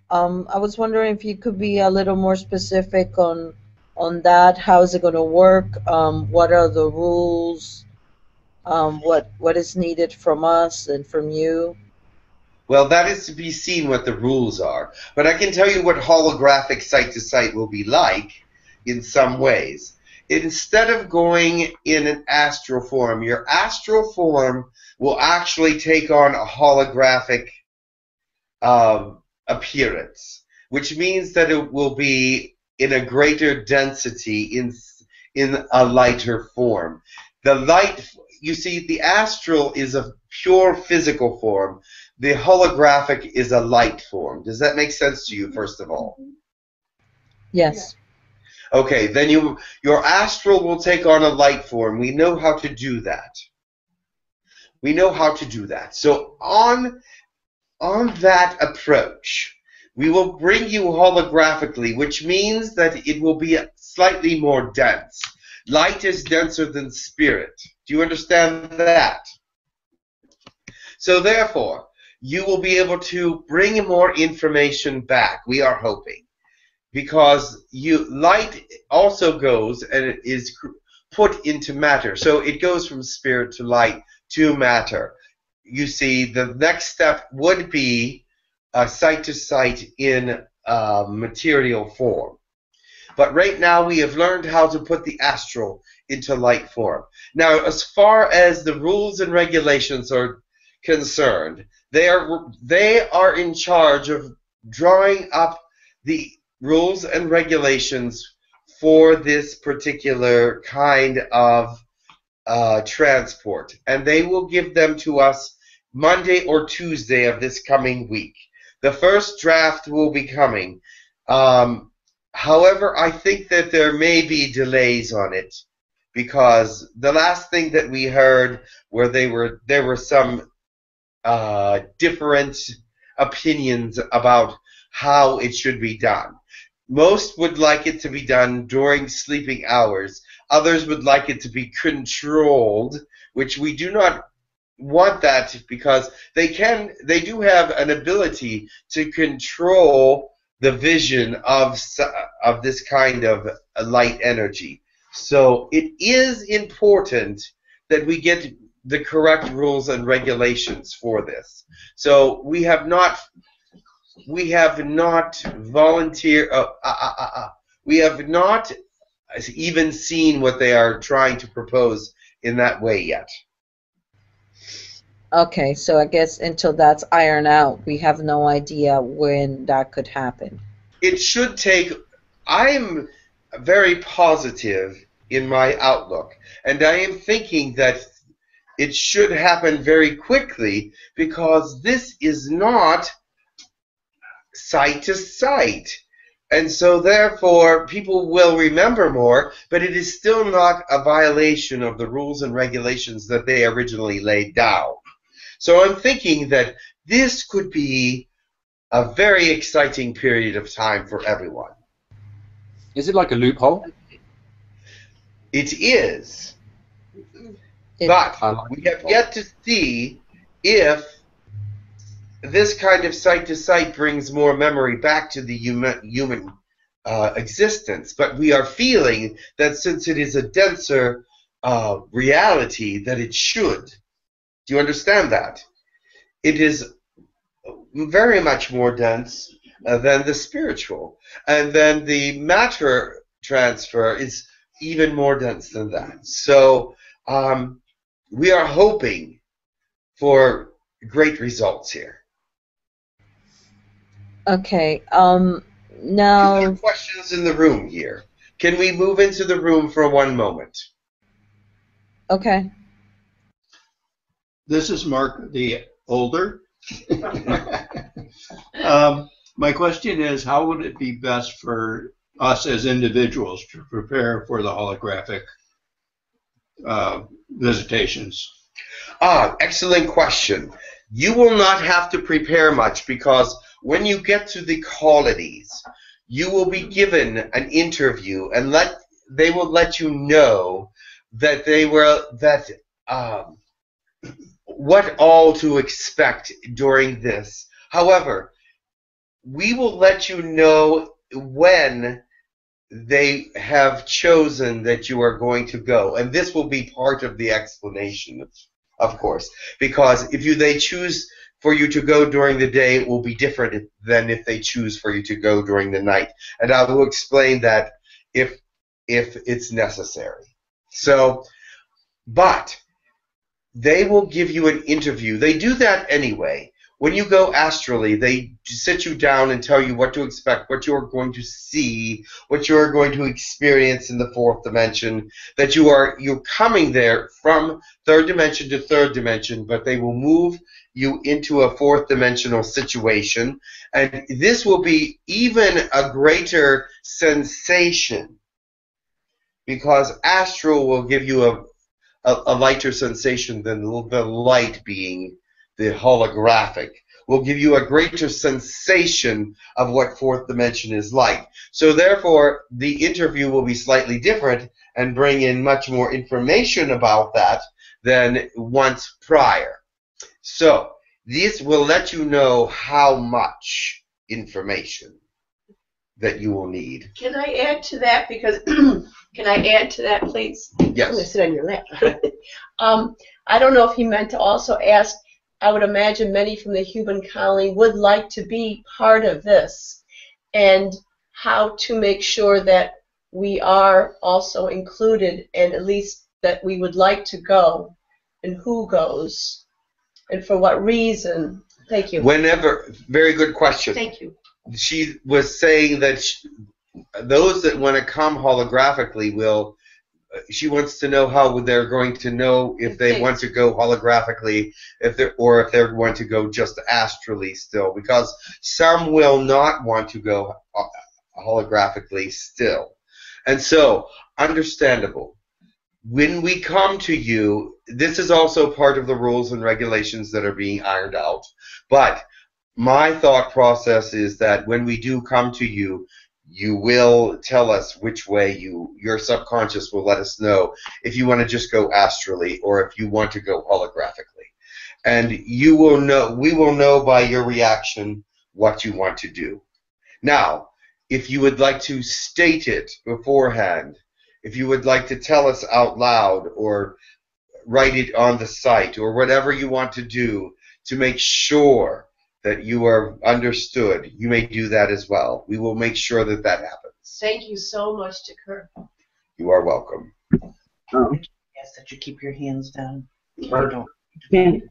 Speaker 3: Um, I was wondering if you could be a little more specific on on that. How is it going to work? Um, what are the rules? Um, what what is needed from us and from you?
Speaker 4: Well, that is to be seen what the rules are. But I can tell you what holographic site to site will be like in some ways. Instead of going in an astral form, your astral form will actually take on a holographic um, appearance, which means that it will be in a greater density in in a lighter form. The light, you see, the astral is a pure physical form. The holographic is a light form. Does that make sense to you, first of all?
Speaker 3: Yes.
Speaker 4: Okay, then you your astral will take on a light form. We know how to do that. We know how to do that. So on on that approach, we will bring you holographically, which means that it will be slightly more dense. Light is denser than spirit. Do you understand that? So therefore, you will be able to bring more information back, we are hoping. Because you light also goes and it is put into matter. So it goes from spirit to light to matter you see, the next step would be uh, site to site in uh, material form. But right now we have learned how to put the astral into light form. Now, as far as the rules and regulations are concerned, they are they are in charge of drawing up the rules and regulations for this particular kind of uh, transport, and they will give them to us Monday or Tuesday of this coming week. The first draft will be coming. Um, However, I think that there may be delays on it because the last thing that we heard where they were there were some uh, different opinions about how it should be done. Most would like it to be done during sleeping hours. Others would like it to be controlled, which we do not want that because they can they do have an ability to control the vision of of this kind of light energy. So it is important that we get the correct rules and regulations for this. So we have not we have not volunteer uh, uh, uh, uh, uh, we have not even seen what they are trying to propose in that way yet.
Speaker 3: Okay, so I guess until that's ironed out, we have no idea when that could happen.
Speaker 4: it should take i'm very positive in my outlook and i am thinking that it should happen very quickly because this is not site to site and so therefore people will remember more but it is still not a violation of the rules and regulations that they originally laid down so i'm thinking that this could be a very exciting period of time for everyone.
Speaker 1: Is it like a loophole?
Speaker 4: It is,
Speaker 3: It-
Speaker 4: but
Speaker 1: like
Speaker 4: we have yet to see if this kind of site to site brings more memory back to the human, human uh, existence. But we are feeling that since it is a denser uh, reality, that it should. Do you understand that? It is very much more dense uh, than the spiritual. And then the matter transfer is even more dense than that. So um, we are hoping for great results here.
Speaker 3: Okay, um,
Speaker 4: Any
Speaker 3: now,
Speaker 4: other questions in the room here? Can we move into the room for one moment?
Speaker 3: okay,
Speaker 6: This is Mark the older. um, my question is, how would it be best for us as individuals to prepare for the holographic uh, visitations?
Speaker 4: Ah, excellent question. You will not have to prepare much because when you get to the colonies, you will be given an interview and let they will let you know that they were that um, what all to expect during this. However, we will let you know when they have chosen that you are going to go, and this will be part of the explanation, of course, because if you they choose for you to go during the day, will be different than if they choose for you to go during the night, and I will explain that if if it's necessary. So, but they will give you an interview. They do that anyway. When you go astrally, they sit you down and tell you what to expect, what you are going to see, what you are going to experience in the fourth dimension. That you are you're coming there from third dimension to third dimension, but they will move you into a fourth dimensional situation, and this will be even a greater sensation because astral will give you a a, a lighter sensation than the, the light being the holographic will give you a greater sensation of what fourth dimension is like. So therefore, the interview will be slightly different and bring in much more information about that than once prior. So this will let you know how much information that you will need.
Speaker 7: Can I add to that? Because, [clears throat] can I add to that, please? I'm going to
Speaker 4: Yes.
Speaker 7: sit on your lap. [laughs] um, I don't know if he meant to also ask, I would imagine many from the human colony would like to be part of this, and how to make sure that we are also included, and at least that we would like to go, and who goes, and for what reason. Thank you.
Speaker 4: Whenever, very good question.
Speaker 7: Thank you.
Speaker 4: she was saying that sh those that want to come holographically will. She wants to know how they're going to know if they want to go holographically, if they or if they're going to go just astrally still, because some will not want to go uh, holographically still. And so, understandable. When we come to you, this is also part of the rules and regulations that are being ironed out. But my thought process is that when we do come to you, you will tell us which way you your subconscious will let us know if you want to just go astrally or if you want to go holographically. And you will know we will know by your reaction what you want to do. Now if you would like to state it beforehand if you would like to tell us out loud or write it on the site or whatever you want to do to make sure that you are understood, you may do that as well. We will make sure that that happens.
Speaker 7: Thank you so much to Kurt.
Speaker 4: You are welcome. Oh.
Speaker 8: Yes, that you keep your hands down.
Speaker 4: Oh, continue.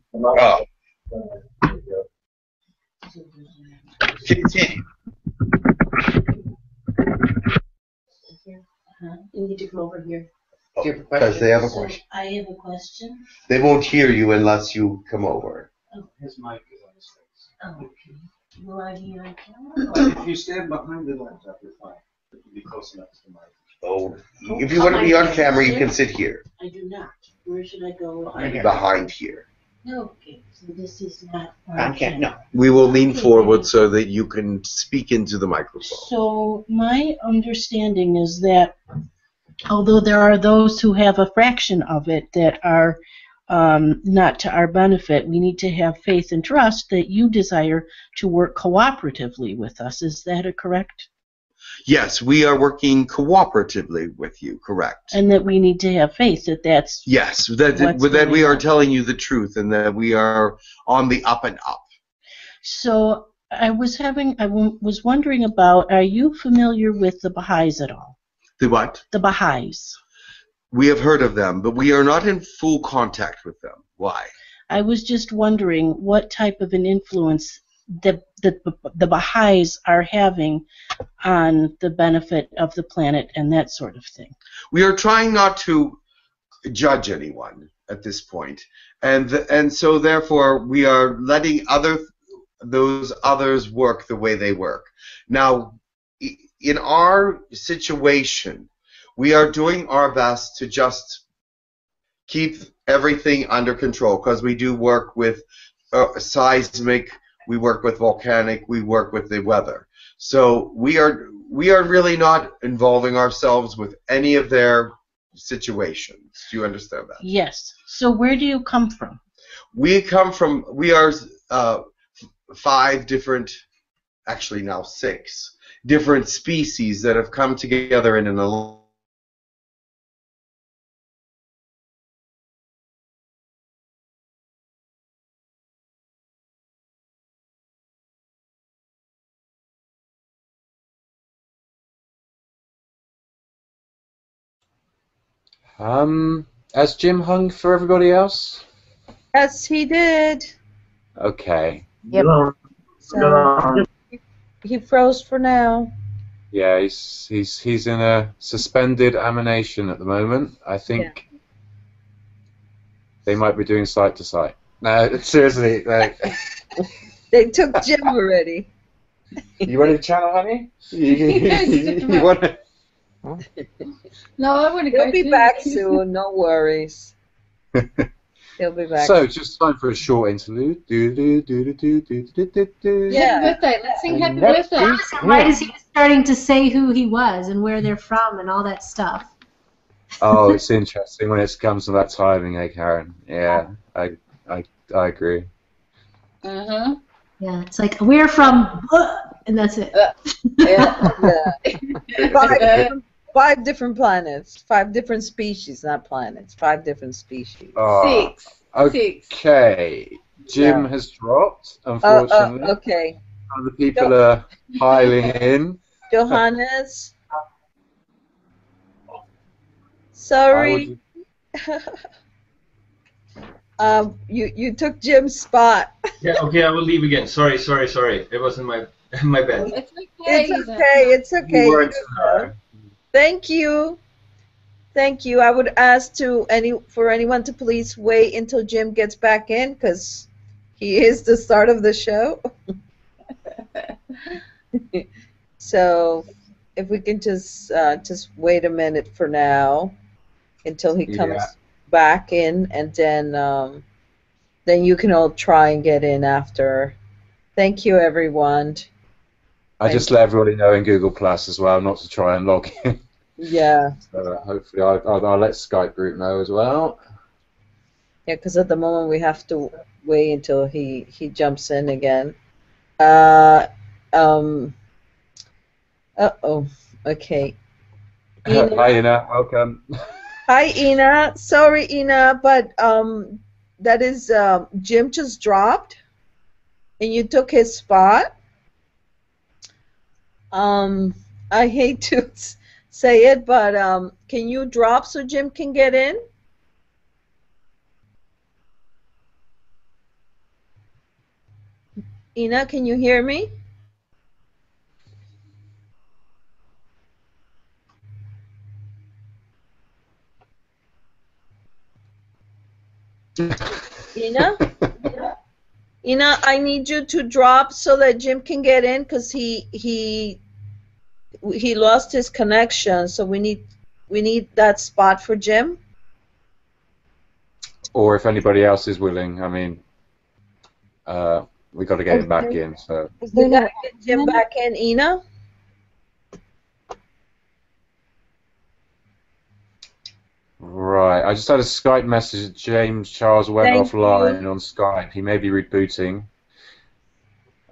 Speaker 7: You need to come over here.
Speaker 8: Oh, do you have a
Speaker 4: Because
Speaker 8: question?
Speaker 4: they have a
Speaker 9: So,
Speaker 4: question.
Speaker 9: I have a question.
Speaker 4: They won't hear you unless you come over. Oh.
Speaker 10: His mic is on his face.
Speaker 9: Oh, okay. Will I be on camera?
Speaker 10: If you stand behind the laptop, you're fine. But you be close enough to the mic.
Speaker 4: Oh, oh if you want to be on camera, you can sit here,
Speaker 9: I do not. Where should I go?
Speaker 8: Behind here.
Speaker 4: behind here.
Speaker 9: Okay, so this is not.
Speaker 8: On cam- no.
Speaker 11: We will lean forward so that you can speak into the microphone.
Speaker 9: So my understanding is that although there are those who have a fraction of it that are um, not to our benefit, we need to have faith and trust that you desire to work cooperatively with us. Is that a correct?
Speaker 11: Yes, we are working cooperatively with you, correct?
Speaker 9: And that we need to have faith that that's
Speaker 11: Yes, that, that we are
Speaker 9: on?
Speaker 11: telling you the truth and that we are on the up and up.
Speaker 9: So I was having, I w- was wondering about, are you familiar with the Baha'is at all?
Speaker 11: The what?
Speaker 9: The Baha'is.
Speaker 11: We have heard of them, but we are not in full contact with them. Why?
Speaker 9: I was just wondering what type of an influence the, the, the Baha'is are having on the benefit of the planet and that sort of thing.
Speaker 11: We are trying not to judge anyone at this point, and th- and so therefore we are letting other those others work the way they work. Now, in our situation, we are doing our best to just keep everything under control because we do work with uh, seismic, we work with volcanic, we work with the weather. So we are we are really not involving ourselves with any of their situations. Do you understand that?
Speaker 9: Yes. So where do you come from?
Speaker 11: We come from we are uh, five different, actually now six different species that have come together in an
Speaker 1: Um, has Jim hung for everybody else?
Speaker 3: Yes, he did.
Speaker 1: Okay.
Speaker 3: Yep. So he froze for now.
Speaker 1: Yeah, he's he's he's in a suspended animation at the moment. I think they might be doing site to site. No, [laughs] seriously. Like, [laughs]
Speaker 3: They took Jim already.
Speaker 1: you ready to channel, honey? [laughs] You, you, you want to?
Speaker 2: No, I want to go.
Speaker 3: He'll be
Speaker 2: too.
Speaker 3: back soon. No worries. [laughs] He'll be back.
Speaker 1: So, just time for a short interlude. Do do do do do do do do do.
Speaker 3: Yeah.
Speaker 2: Happy birthday. Let's sing happy
Speaker 1: Next
Speaker 2: birthday.
Speaker 1: is
Speaker 12: Right as he was starting to say who he was and where they're from and all that stuff.
Speaker 1: Oh, it's [laughs] interesting when it comes to that timing, eh, Karen? Yeah, I I I agree.
Speaker 2: Uh huh.
Speaker 12: Yeah, it's like we're from, and that's it.
Speaker 3: yeah, yeah. [laughs] Five, different, planets. Five different species, not planets. Five different species.
Speaker 1: Oh,
Speaker 2: Six.
Speaker 1: Okay, Jim
Speaker 3: Yeah.
Speaker 1: has dropped.
Speaker 3: Uh, uh,
Speaker 1: Unfortunately,
Speaker 3: okay.
Speaker 1: other people are piling in. [laughs]
Speaker 3: Johannes. Sorry.
Speaker 1: you- [laughs]
Speaker 3: um, you you took Jim's spot. [laughs]
Speaker 10: Yeah, okay, I will leave again. Sorry, sorry, sorry. It wasn't my my bad.
Speaker 2: It's okay.
Speaker 3: It's okay. It's okay.
Speaker 1: You weren't
Speaker 3: You know. Thank you. Thank you. I would ask to any for anyone to please wait until Jim gets back in because he [laughs] is the start of the show. [laughs] so if we can just uh, just wait a minute for now until he comes
Speaker 1: Yeah.
Speaker 3: back in, and then um, then you can all try and get in after. Thank you, everyone.
Speaker 1: I just let everybody know in Google Plus as well not to try and log in.
Speaker 3: Yeah, [laughs]
Speaker 1: So hopefully I'll, I'll, I'll let Skype group know as well.
Speaker 3: yeah, because at the moment we have to wait until he he jumps in again. Uh, um. Uh oh. Okay. [laughs] Ina.
Speaker 1: Hi, Ina. Welcome.
Speaker 3: Hi, Ina. Sorry, Ina, but um, that is um, Jim just dropped, and you took his spot. Um, I hate to say it, but um, can you drop so Jim can get in? Ina, can you hear me? [laughs] Ina? [laughs] Ina, I need you to drop so that Jim can get in because he he he lost his connection. So we need we need that spot for Jim.
Speaker 1: or if anybody else is willing, I mean, uh, we got to get him back in. So
Speaker 3: We gotta get Jim back in, Ina.
Speaker 1: Right, I just had a Skype message. James Charles went
Speaker 3: Thank
Speaker 1: offline
Speaker 3: you.
Speaker 1: on Skype. He may be rebooting.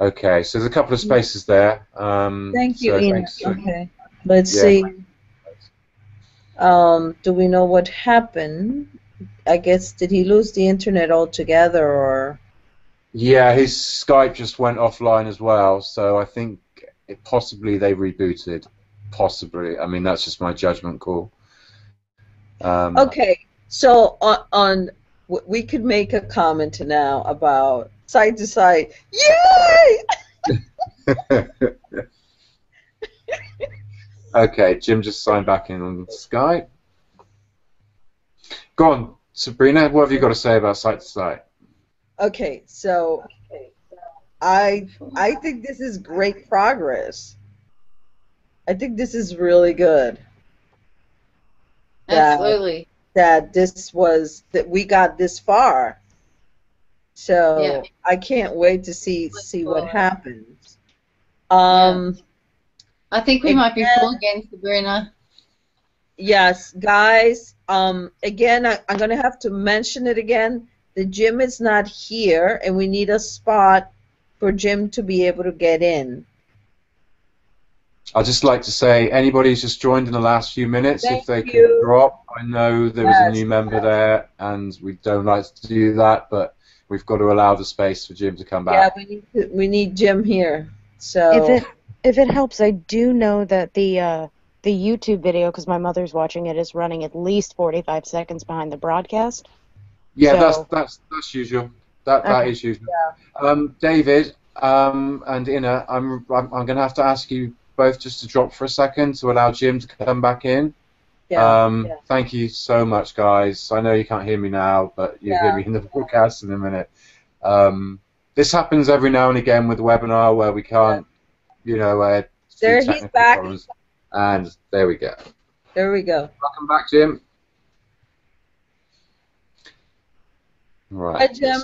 Speaker 1: Okay, so there's a couple of spaces there. Um,
Speaker 3: Thank you,
Speaker 1: so thanks.
Speaker 3: Okay. Let's
Speaker 1: Yeah.
Speaker 3: see. Um, do we know what happened? I guess did he lose the internet altogether or?
Speaker 1: Yeah, his Skype just went offline as well, so I think it, possibly they rebooted. Possibly. I mean, that's just my judgment call. Um,
Speaker 3: Okay, so on, on we could make a comment now about site to site. Yay! [laughs]
Speaker 1: okay, Jim just signed back in on Skype. Go on, Sabrina. What have you got to say about site to site?
Speaker 3: Okay, so I I think this is great progress. I think this is really good. That-
Speaker 2: Absolutely.
Speaker 3: That this was that we got this far. So
Speaker 2: Yeah.
Speaker 3: I can't wait to see see what happens. Um
Speaker 2: I think we might be full again, Sabrina.
Speaker 3: Yes, guys. Um, again, I, I'm going to have to mention it again. The Jim is not here, and we need a spot for Jim to be able to get in.
Speaker 1: I'd just like to say, anybody who's just joined in the last few minutes,
Speaker 3: Thank
Speaker 1: if they
Speaker 3: you.
Speaker 1: could drop. I know there was a new member there, and we don't like to do that, but we've got to allow the space for Jim to come
Speaker 3: Yeah,
Speaker 1: back.
Speaker 3: we need to, we need Jim here. So
Speaker 13: If it if it helps, I do know that the uh, the YouTube video, because my mother's watching it, is running at least 45 seconds behind the broadcast.
Speaker 1: Yeah,
Speaker 13: So-
Speaker 1: that's that's that's usual. That that
Speaker 13: Okay.
Speaker 1: is usual. Um, David um, and Ina, I'm I'm, I'm going to have to ask you both just to drop for a second to allow Jim to come back in.
Speaker 3: Yeah,
Speaker 1: um,
Speaker 3: yeah.
Speaker 1: Thank you so much, guys. I know you can't hear me now, but you will
Speaker 3: Yeah.
Speaker 1: hear me in the broadcast in a minute. Um, this happens every now and again with the webinar where we can't, you know, uh,
Speaker 3: There, he's back.
Speaker 1: problems. And there we go.
Speaker 3: there we go.
Speaker 1: Welcome back, Jim. Right.
Speaker 3: Hi, Jim.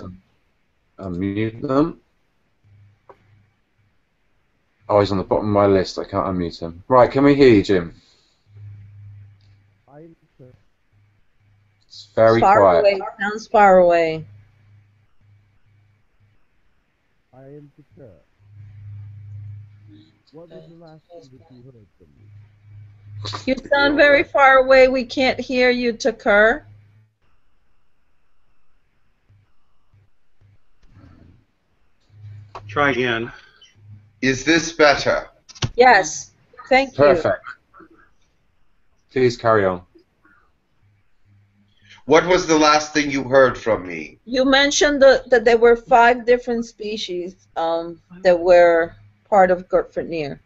Speaker 1: un- Unmute them. Oh, he's on the bottom of my list. I can't unmute him. Right, can we hear you, Jim? It's very
Speaker 3: far
Speaker 1: quiet.
Speaker 3: away. Sounds far away.
Speaker 14: I am Peter. What was the last thing that you heard from me?
Speaker 3: You sound very far away. We can't hear you, Tekkrr.
Speaker 4: Try again. Is this better?
Speaker 3: Yes. Thank you.
Speaker 1: Perfect. Please carry on.
Speaker 11: What was the last thing you heard from me?
Speaker 3: You mentioned that, that there were five different species um, that were part of Girk Fitneer.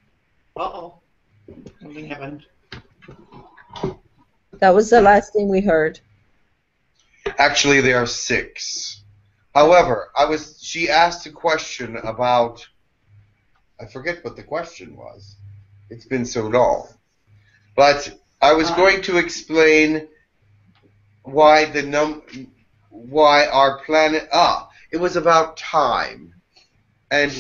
Speaker 8: Uh-oh. We haven't.
Speaker 3: That was the last thing we heard.
Speaker 11: Actually, there are six. However, I was. She asked a question about. I forget what the question was.
Speaker 4: It's been so long. But I was going to explain why the num why our planet ah it was about time and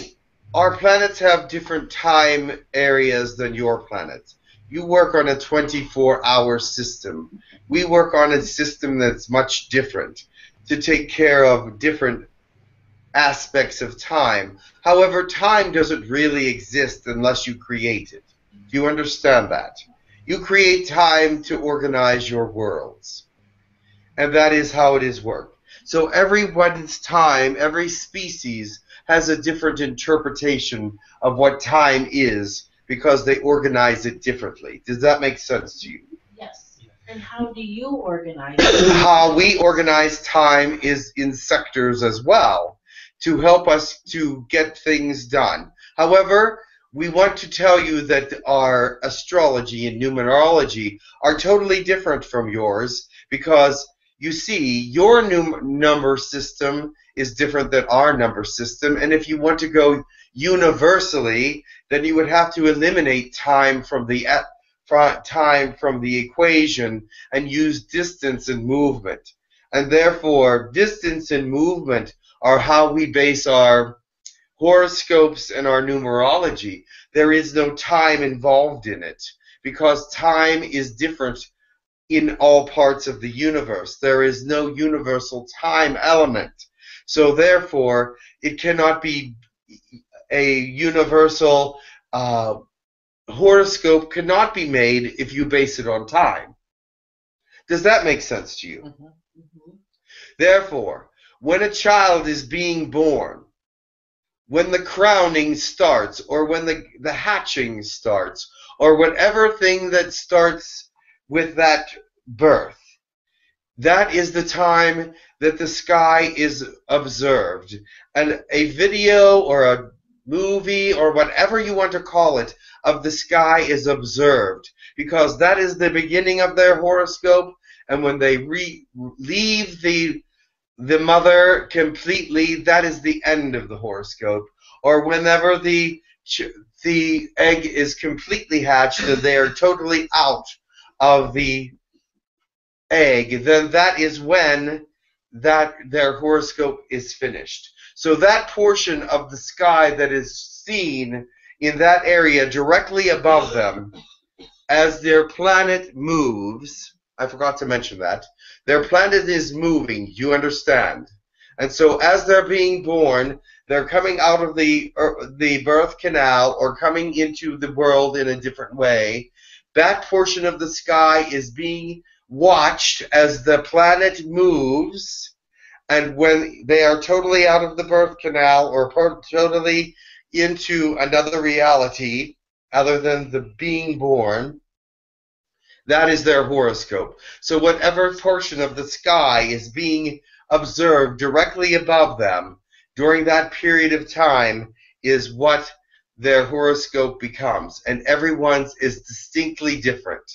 Speaker 4: our planets have different time areas than your planet you work on a 24 hour system we work on a system that's much different to take care of different aspects of time however time doesn't really exist unless you create it do you understand that you create time to organize your worlds and that is how it is worked. So everyone's time, every species has a different interpretation of what time is because they organize it differently. Does that make sense to you?
Speaker 9: Yes. And how do you organize [coughs] it?
Speaker 4: How we organize time is in sectors as well to help us to get things done. However, we want to tell you that our astrology and numerology are totally different from yours because you see your num- number system is different than our number system and if you want to go universally then you would have to eliminate time from the e- time from the equation and use distance and movement and therefore distance and movement are how we base our horoscopes and our numerology there is no time involved in it because time is different in all parts of the universe. There is no universal time element. So therefore, it cannot be a universal uh, horoscope cannot be made if you base it on time. Does that make sense to you? Therefore, when a child is being born, when the crowning starts, or when the, the hatching starts, or whatever thing that starts with that birth, that is the time that the sky is observed. And a video or a movie or whatever you want to call it of the sky is observed because that is the beginning of their horoscope and when they re- leave the the mother completely that is the end of the horoscope. Or whenever the the egg is completely hatched and they are totally out of the egg then that is when that their horoscope is finished. So that portion of the sky that is seen in that area directly above them as their planet moves I forgot to mention that. Their planet is moving, you understand. And so as they're being born, they're coming out of the er, the birth canal or coming into the world in a different way. That portion of the sky is being watched as the planet moves and when they are totally out of the birth canal or totally into another reality other than the being born, that is their horoscope. So whatever portion of the sky is being observed directly above them during that period of time is what their horoscope becomes. And everyone's is distinctly different.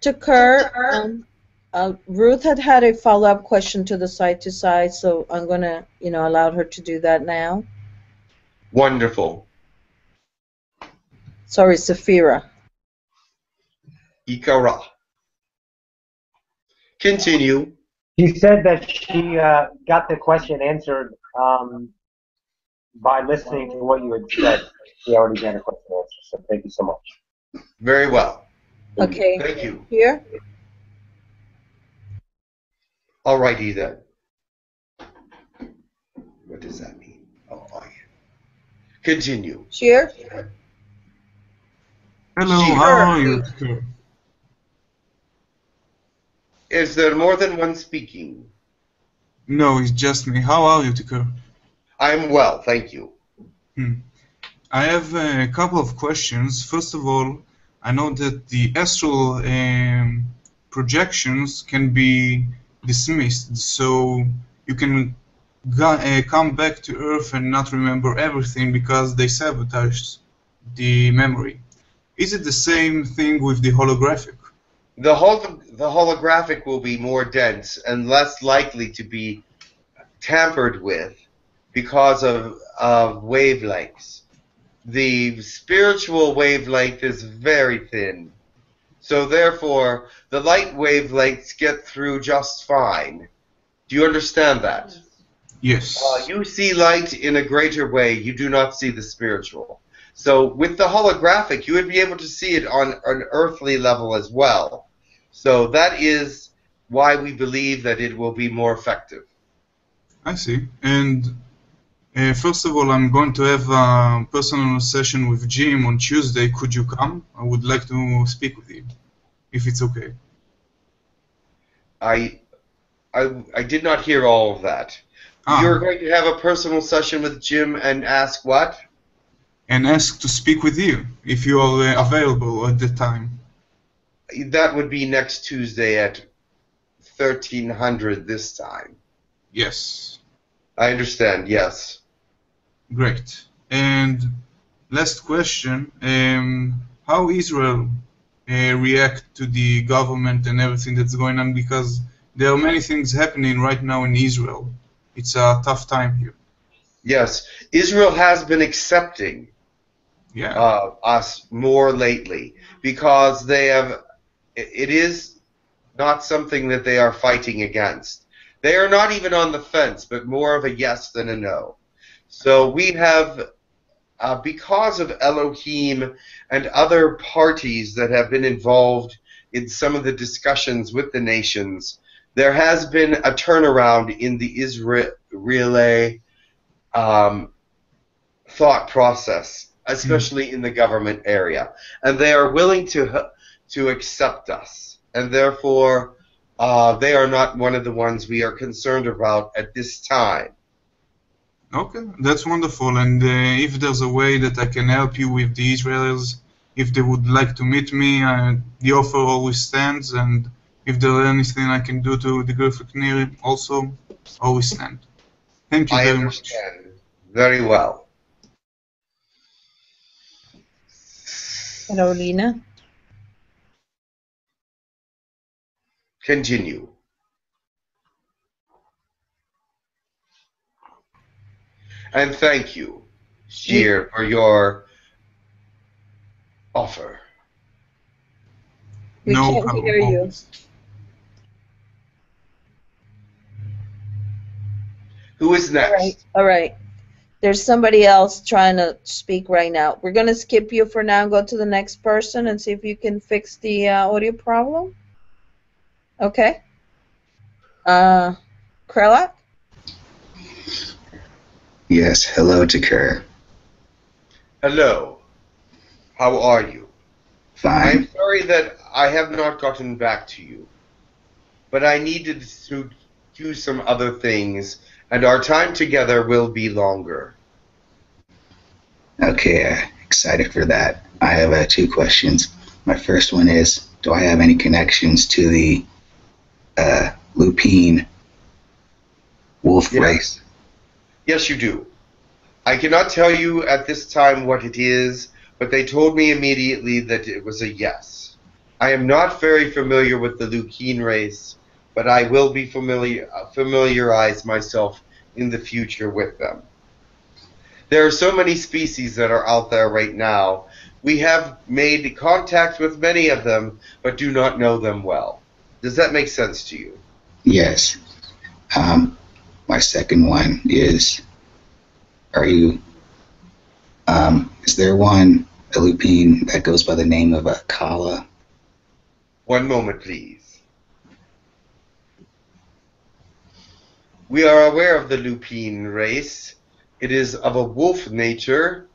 Speaker 3: Tekkrr, um, uh, Ruth had had a follow-up question to the site to site, so I'm gonna, you know, allow her to do that now.
Speaker 4: Wonderful.
Speaker 3: Sorry, Safira.
Speaker 4: Ikara. Continue.
Speaker 15: She said that she uh, got the question answered um, by listening to what you had said. She already got a question answered, so thank you so much.
Speaker 4: Very well.
Speaker 3: Okay.
Speaker 4: Thank you.
Speaker 3: Here.
Speaker 4: All righty then. What does that mean? Oh, oh yeah. Continue.
Speaker 3: Here.
Speaker 16: Hello,
Speaker 4: She-
Speaker 16: how are you?
Speaker 4: Is there more than one speaking?
Speaker 16: No, it's just me. How are you, Tekkrr?
Speaker 4: I'm well, thank you.
Speaker 16: Hmm. I have a couple of questions. First of all, I know that the astral um, projections can be dismissed, so you can go, uh, come back to Earth and not remember everything because they sabotage the memory. Is it the same thing with the holographic?
Speaker 4: The hol- the holographic will be more dense and less likely to be tampered with because of, of wavelengths. The spiritual wavelength is very thin. So therefore, the light wavelengths get through just fine. Do you understand that?
Speaker 16: Yes.
Speaker 4: Uh, you see light in a greater way. You do not see the spiritual. So with the holographic, you would be able to see it on an earthly level as well. So that is why we believe that it will be more effective.
Speaker 16: I see. And uh, first of all, I'm going to have a personal session with Jim on Tuesday. Could you come? I would like to speak with you, if it's okay.
Speaker 4: I, I, I did not hear all of that.
Speaker 16: Ah.
Speaker 4: You're going to have a personal session with Jim and ask what?
Speaker 16: And ask to speak with you, if you are uh, available at the time.
Speaker 4: That would be next Tuesday at 1300 this time.
Speaker 16: Yes.
Speaker 4: I understand, yes.
Speaker 16: Great. And last question: um, How Israel uh, react to the government and everything that's going on? Because there are many things happening right now in Israel. It's a tough time here.
Speaker 4: Yes, Israel has been accepting
Speaker 16: Yeah.
Speaker 4: uh, us more lately because they have. it- is not something that they are fighting against. They are not even on the fence, but more of a yes than a no. So we have, uh, because of Elohim and other parties that have been involved in some of the discussions with the nations, there has been a turnaround in the Israeli um, thought process, especially in the government area, and they are willing to to accept us, and therefore uh, they are not one of the ones we are concerned about at this time.
Speaker 16: Okay, that's wonderful. And uh, if there's a way that I can help you with the Israelis, if they would like to meet me, uh, the offer always stands. And if there's anything I can do to the Girk Fitneer also, always stand. Thank you
Speaker 4: I
Speaker 16: very much.
Speaker 4: understand very well.
Speaker 3: Carolina?
Speaker 4: Continue. And thank you, Sheer, for your offer.
Speaker 3: We
Speaker 16: No
Speaker 3: can't
Speaker 16: problem.
Speaker 3: hear you.
Speaker 4: Who is next?
Speaker 3: All right, all right. There's somebody else trying to speak right now. We're gonna skip you for now. And go to the next person and see if you can fix the uh, audio problem. Okay. Uh, Krelak?
Speaker 17: Yes, hello Tekkrr.
Speaker 4: Hello. How are you?
Speaker 17: Fine.
Speaker 4: I'm sorry that I have not gotten back to you, but I needed to do some other things, and our time together will be longer.
Speaker 17: Okay, uh, excited for that. I have uh, two questions. My first one is Do I have any connections to the uh, lupine wolf
Speaker 4: Yes.
Speaker 17: race?
Speaker 4: Yes, you do. I cannot tell you at this time what it is, but they told me immediately that it was a yes. I am not very familiar with the lupine race, but I will be familiar familiarize myself in the future with them. There are so many species that are out there right now. We have made contact with many of them, but do not know them well. Does that make sense to you?
Speaker 17: Yes. Um, my second one is Are you. Um, is there one, a lupine, that goes by the name of a Kala?
Speaker 4: One moment, please. We are aware of the lupine race. It is of a wolf nature.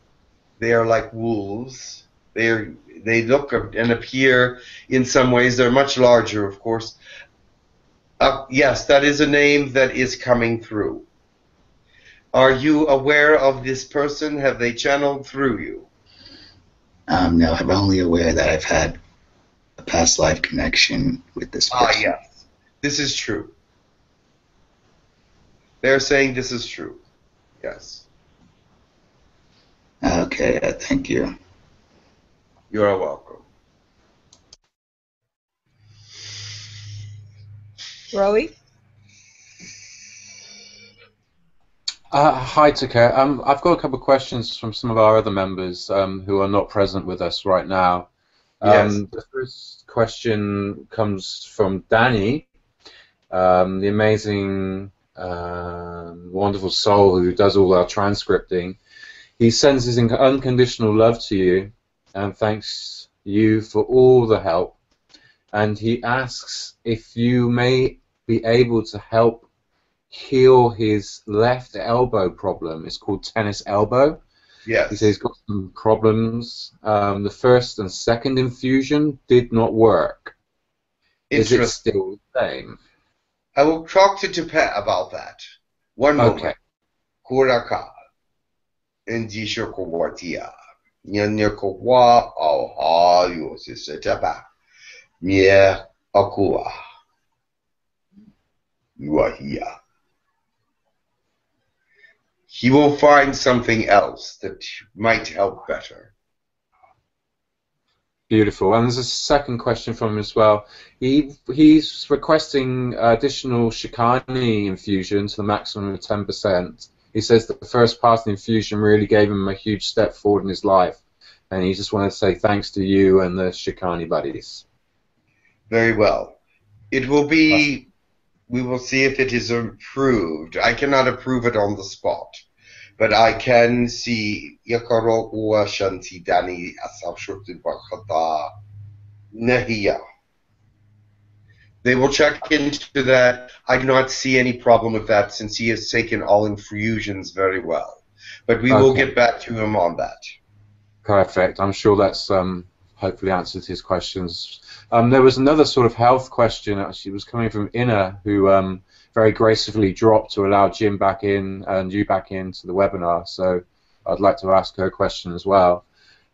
Speaker 4: They are like wolves. They are, they look and appear in some ways. They're much larger, of course. Uh, yes, that is a name that is coming through. Are you aware of this person? Have they channeled through you?
Speaker 17: Um, no, I'm only aware that I've had a past life connection with this person.
Speaker 4: Ah, yes. This is true. They're saying this is true. Yes.
Speaker 17: Okay, thank you.
Speaker 4: You are welcome.
Speaker 3: Rowie?
Speaker 1: Uh, hi, Tekkrr. Um, I've got a couple of questions from some of our other members um, who are not present with us right now. Um,
Speaker 4: Yes.
Speaker 1: The first question comes from Danny, um, the amazing, um wonderful soul who does all our transcripting. He sends his unconditional love to you and thanks you for all the help. And he asks if you may be able to help heal his left elbow problem. It's called tennis elbow.
Speaker 4: Yes.
Speaker 1: He says he's got some problems. Um, the first and second infusion did not work. Is it still the same?
Speaker 4: I will talk to Tepet about that. One moment.
Speaker 1: Okay.
Speaker 4: Kuraka. Indisha Kuwatia. Nyanya Kuwa au hayo sisetaba. Mie akua. You are here. He will find something else that might help better.
Speaker 1: Beautiful. And there's a second question from him as well. He he's requesting additional Shikani infusion to the maximum of 10%. He says that the first part of the infusion really gave him a huge step forward in his life. And he just wanted to say thanks to you and the Shikani buddies.
Speaker 4: Very well. It will be. We will see if it is approved. I cannot approve it on the spot, but I can see Yakaro Ua Shanti Dani Asafshuti Bakata Nahia. They will check into that. I do not see any problem with that since he has taken all infusions very well. But we will get back to him on that.
Speaker 1: Perfect. I'm sure that's um, hopefully answered his questions. Um, there was another sort of health question actually. It was coming from Inna, who um, very gracefully dropped to allow Jim back in and you back into the webinar. So I'd like to ask her a question as well.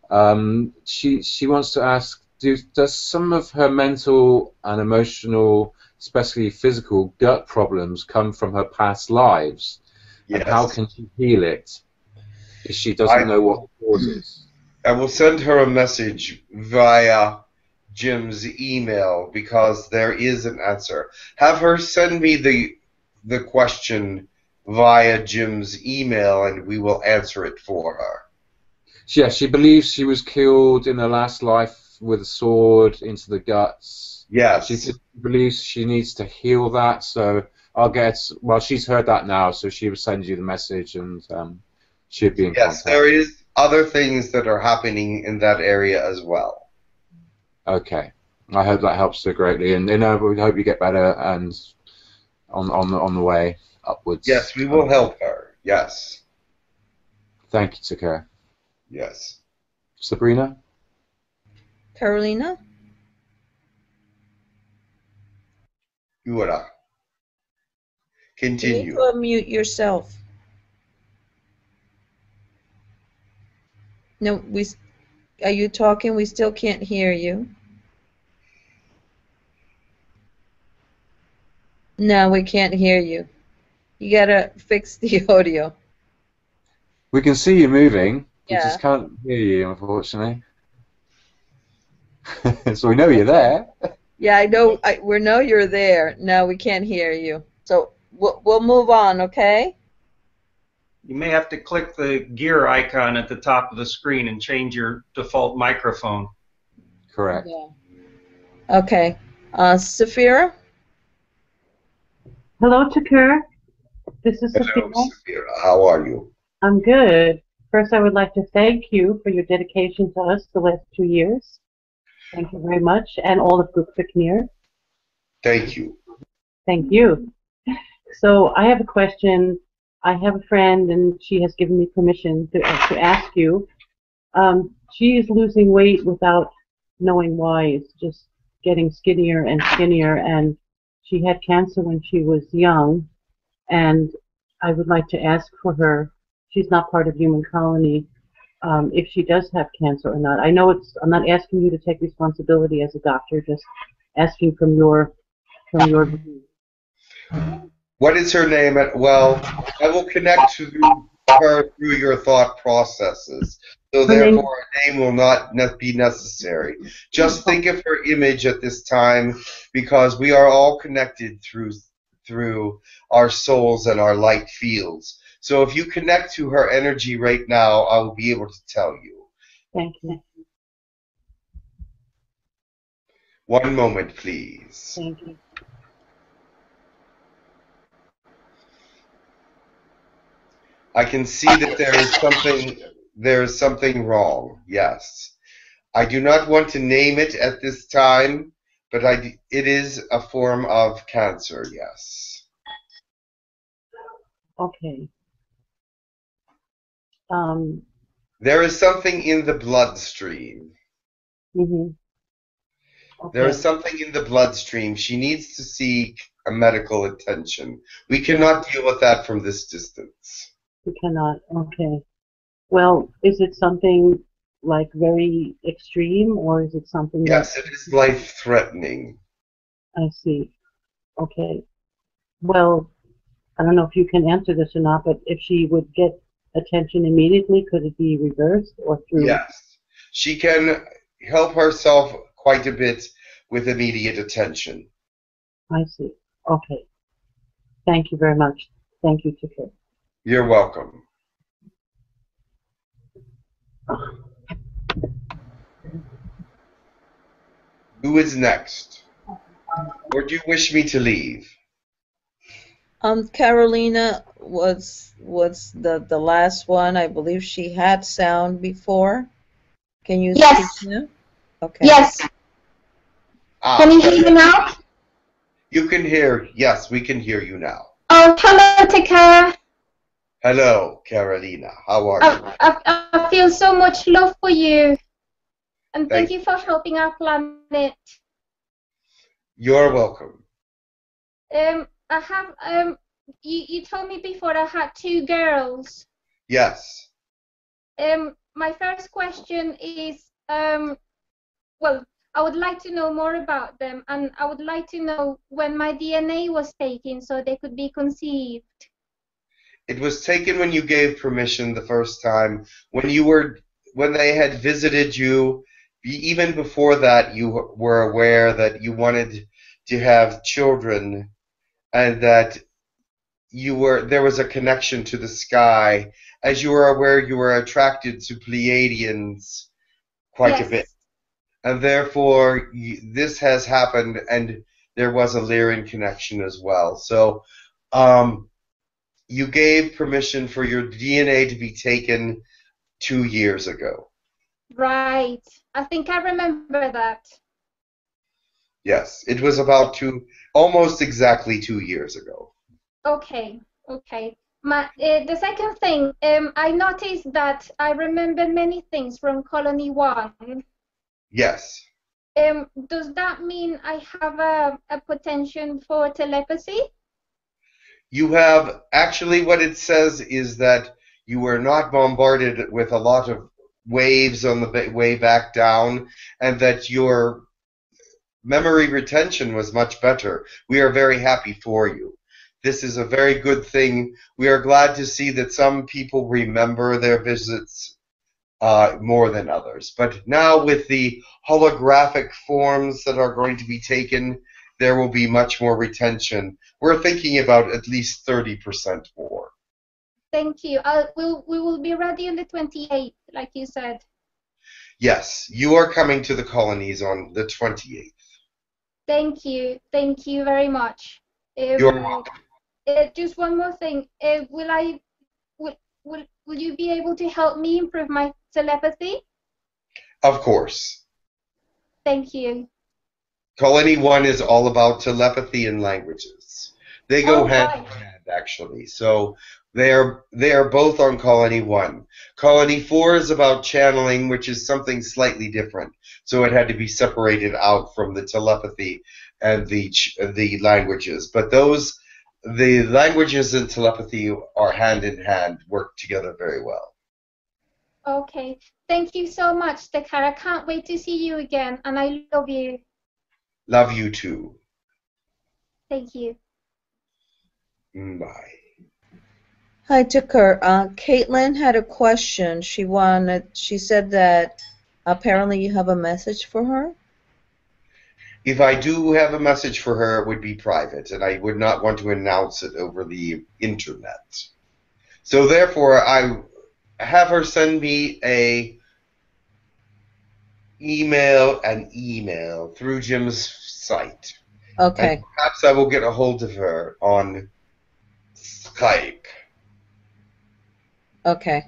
Speaker 1: Um, she she wants to ask: do, Does some of her mental and emotional, especially physical, gut problems come from her past lives? And how can she heal it if she doesn't
Speaker 4: I-
Speaker 1: know what the cause is?
Speaker 4: I will send her a message via Jim's email because there is an answer. Have her send me the the question via Jim's email and we will answer it for her.
Speaker 1: Yeah, she believes she was killed in her last life with a sword into the guts.
Speaker 4: Yes.
Speaker 1: She believes she needs to heal that, so I'll get. Well, she's heard that now, so she will send you the message and um, she'll be in
Speaker 4: Yes,
Speaker 1: contact.
Speaker 4: there is other things that are happening in that area as well.
Speaker 1: Okay, I hope that helps her greatly, and you know, we hope you get better and on on the on the way upwards.
Speaker 4: Yes, we will um, help her. Yes.
Speaker 1: Thank you, Tekkrr.
Speaker 4: Yes.
Speaker 1: Sabrina.
Speaker 3: Carolina?
Speaker 4: Yura.
Speaker 3: You need
Speaker 4: Continue.
Speaker 3: to unmute yourself. No, we. Are you talking? We still can't hear you. No, we can't hear you. You gotta fix [laughs] the audio.
Speaker 1: We can see you moving.
Speaker 3: Yeah.
Speaker 1: We just can't hear you, unfortunately. [laughs] so we know you're there.
Speaker 3: Yeah, I know. I, we know you're there. No, we can't hear you. So we'll, we'll move on, okay?
Speaker 6: You may have to click the gear icon at the top of the screen and change your default microphone.
Speaker 1: Correct.
Speaker 3: Okay. Uh, Safira?
Speaker 18: Hello, Tekkrr. This is
Speaker 4: Hello,
Speaker 18: Sophia.
Speaker 4: Safira. How are you?
Speaker 18: I'm good. First, I would like to thank you for your dedication to us the last two years. Thank you very much, and all of Girk Fitneer.
Speaker 4: Thank you.
Speaker 18: Thank you. So, I have a question. I have a friend, and she has given me permission to, to ask you. Um, she is losing weight without knowing why. It's just getting skinnier and skinnier, and she had cancer when she was young. And I would like to ask for her. She's not part of Human Colony. Um, if she does have cancer or not. I know it's. I'm not asking you to take responsibility as a doctor. Just asking from your from your view.
Speaker 4: What is her name? At, well, I will connect to her through your thought processes. So therefore, a name will not be necessary. Just mm-hmm. think of her image at this time, because we are all connected through through our souls and our light fields. So if you connect to her energy right now, I will be able to tell you.
Speaker 18: Thank you.
Speaker 4: One moment, please.
Speaker 18: Thank you.
Speaker 4: I can see that there is something there is something wrong. Yes. I do not want to name it at this time, but I, it is a form of cancer, yes.
Speaker 18: Okay. Um,
Speaker 4: There is something in the bloodstream.
Speaker 18: mhm. Okay.
Speaker 4: is something in the bloodstream. She needs to seek a medical attention. We cannot deal with that from this distance.
Speaker 18: You cannot. Okay. Well, is it something like very extreme, or is it something?
Speaker 4: Yes, it is life threatening.
Speaker 18: I see. Okay. Well, I don't know if you can answer this or not, but if she would get attention immediately, could it be reversed or through?
Speaker 4: Yes. She can help herself quite a bit with immediate attention.
Speaker 18: I see. Okay. Thank you very much. Thank you, Tekkrr.
Speaker 4: You're welcome. Who is next? Or do you wish me to leave?
Speaker 3: Um, Carolina was was the the last one. I believe she had sound before. Can you
Speaker 19: Yes.
Speaker 3: speak now? Okay.
Speaker 19: Yes.
Speaker 4: Ah,
Speaker 19: Can you hear me now?
Speaker 4: You can hear. Yes, we can hear you now.
Speaker 19: Oh, hello, Tekkrr.
Speaker 4: Hello, Carolina. How are you?
Speaker 19: I, I, I feel so much love for you. And thank
Speaker 4: Thank-
Speaker 19: you for helping our planet.
Speaker 4: You're welcome.
Speaker 19: Um, I have, um, you, you told me before I had two girls.
Speaker 4: Yes.
Speaker 19: Um, my first question is, um, well, I would like to know more about them, and I would like to know when my DNA was taken so they could be conceived.
Speaker 4: It was taken when you gave permission the first time. When you were, when they had visited you, even before that, you were aware that you wanted to have children, and that you were there was a connection to the sky. As you were aware, you were attracted to Pleiadians quite
Speaker 19: Yes.
Speaker 4: a bit, and therefore y- this has happened, and there was a Lyran connection as well. So. Um, you gave permission for your DNA to be taken two years ago.
Speaker 19: Right. I think I remember that.
Speaker 4: Yes, it was about two, almost exactly two years ago.
Speaker 19: Okay. Okay. My, uh, the second thing, um, I noticed that I remember many things from Colony One.
Speaker 4: Yes,
Speaker 19: Um, does that mean I have a, a potential for telepathy?
Speaker 4: You have actually what it says is that you were not bombarded with a lot of waves on the way back down, and that your memory retention was much better. We are very happy for you. This is a very good thing. We are glad to see that some people remember their visits uh, more than others. But now, with the holographic forms that are going to be taken, there will be much more retention. We're thinking about at least 30% more.
Speaker 19: Thank you. I'll, we'll, we will be ready on the 28th, like you said.
Speaker 4: Yes, you are coming to the colonies on the 28th.
Speaker 19: Thank you. Thank you very much. Um,
Speaker 4: You're welcome.
Speaker 19: Uh, just one more thing. Uh, will I, will, will, will you be able to help me improve my telepathy?
Speaker 4: Of course.
Speaker 19: Thank you.
Speaker 4: Colony 1 is all about telepathy and languages. They go
Speaker 19: Oh,
Speaker 4: hand in hand, actually. So they are, they are both on Colony 1. Colony 4 is about channeling, which is something slightly different. So it had to be separated out from the telepathy and the, ch- the languages. But those, the languages and telepathy are hand in hand, work together very well.
Speaker 19: Okay. Thank you so much, Tekkrr. I can't wait to see you again, and I love you.
Speaker 4: Love you too.
Speaker 19: Thank you.
Speaker 4: Mm, Bye.
Speaker 3: Hi, Tekkrr. Uh, Caitlin had a question. She wanted. She said that apparently you have a message for her.
Speaker 4: If I do have a message for her, it would be private, and I would not want to announce it over the internet. So therefore, I have her send me a email and email through Jim's site.
Speaker 3: Okay.
Speaker 4: And perhaps I will get a hold of her on Skype.
Speaker 3: Okay.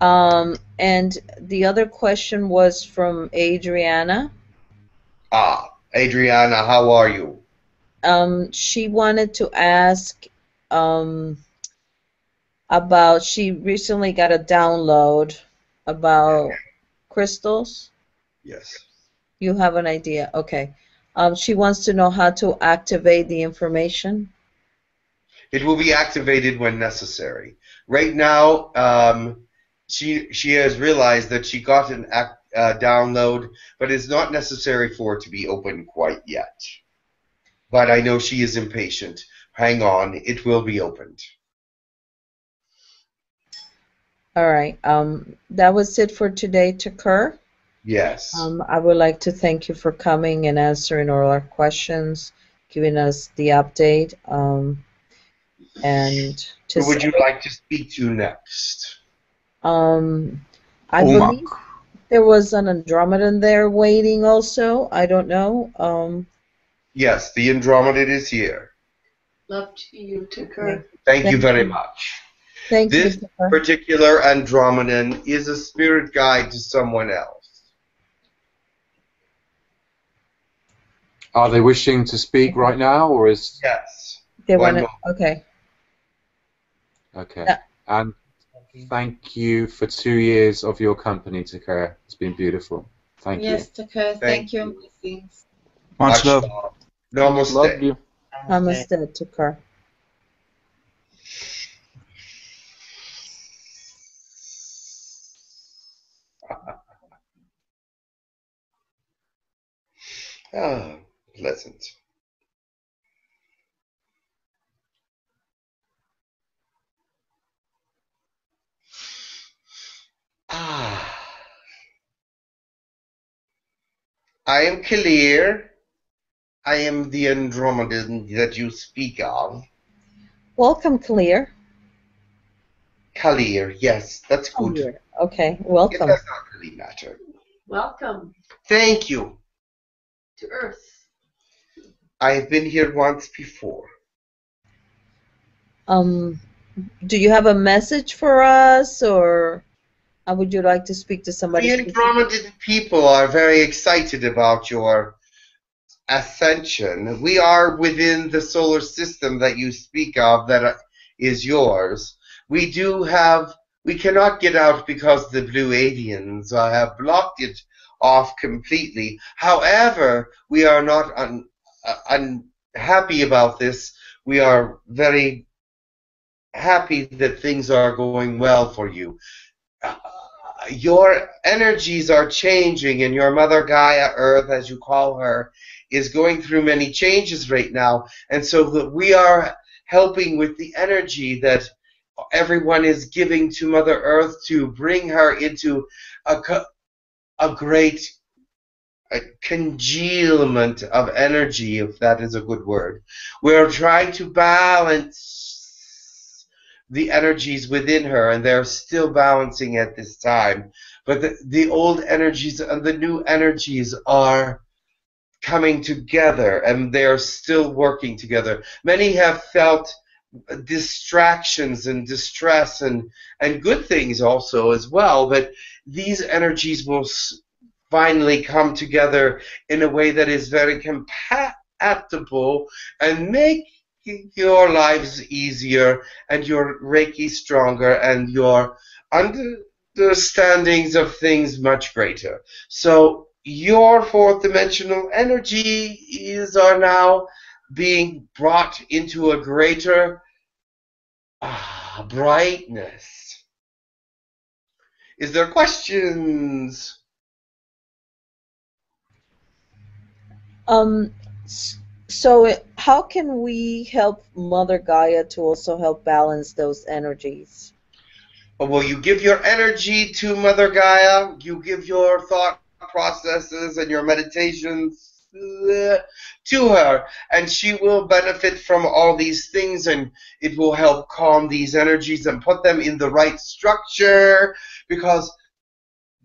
Speaker 3: Um, and the other question was from Adriana.
Speaker 4: Ah, Adriana, how are you?
Speaker 3: Um, she wanted to ask um, about. She recently got a download about crystals.
Speaker 4: Yes.
Speaker 3: You have an idea? Okay. Um, she wants to know how to activate the information.
Speaker 4: It will be activated when necessary. Right now, um, she she has realized that she got an ac uh, download, but it's not necessary for it to be open quite yet. But I know she is impatient. Hang on, it will be opened.
Speaker 3: All right. Um, that was it for today, Tekkrr.
Speaker 4: Yes.
Speaker 3: Um, I would like to thank you for coming and answering all our questions, giving us the update. Um, and to
Speaker 4: Who would you
Speaker 3: say-
Speaker 4: like to speak to next?
Speaker 3: Um, I
Speaker 4: Umak.
Speaker 3: believe there was an Andromedan there waiting also. I don't know. Um,
Speaker 4: Yes, the Andromeda is here.
Speaker 7: Love to you, Tekkrr.
Speaker 4: Thank, you very
Speaker 3: you.
Speaker 4: much.
Speaker 3: thank you.
Speaker 4: This
Speaker 3: Tekkrr.
Speaker 4: particular Andromedan is a spirit guide to someone else.
Speaker 1: Are they wishing to speak right now, or is
Speaker 4: Yes.
Speaker 3: They want to. Okay.
Speaker 1: okay?
Speaker 3: Yeah.
Speaker 1: And thank you for two years of your company, Tekkrr. It's been beautiful. Thank you.
Speaker 2: yes, Tekkrr, thank,
Speaker 4: Thank
Speaker 2: you and blessings.
Speaker 16: Much love.
Speaker 4: Namaste.
Speaker 14: Love you.
Speaker 3: Namaste, Tekkrr.
Speaker 4: Ah, pleasant. Ah. I am Kaleair. I am the Andromedan that you speak of.
Speaker 3: Welcome, Clear.
Speaker 4: Kaleair, yes, that's good.
Speaker 3: Clear. Okay, welcome.
Speaker 4: It does not really matter.
Speaker 7: Welcome
Speaker 4: Thank you.
Speaker 7: to Earth.
Speaker 4: I have been here once before.
Speaker 3: Um, do you have a message for us, or uh, would you like to speak to somebody?
Speaker 4: The? Andromedan people are very excited about your ascension. We are within the solar system that you speak of that is yours. We do have, we cannot get out because the blue avians uh, have blocked it off completely. However, we are not un, uh, happy about this. We are very happy that things are going well for you your energies are changing, and your mother Gaia, Earth, as you call her, is going through many changes right now. And so that we are helping with the energy that everyone is giving to Mother Earth to bring her into a, a great a congealment of energy, if that is a good word. We're trying to balance the energies within her, and they're still balancing at this time. But the, the old energies and the new energies are coming together, and they're still working together. Many have felt distractions and distress and, and good things also as well, but these energies will finally come together in a way that is very compatible and make your lives easier and your Reiki stronger and your understandings of things much greater. So your fourth dimensional energies are now being brought into a greater ah, brightness. Is there questions?
Speaker 3: Um, so how can we help Mother Gaia to also help balance those energies?
Speaker 4: Well, you give your energy to Mother Gaia, you give your thought processes and your meditations to her, and she will benefit from all these things, and it will help calm these energies and put them in the right structure because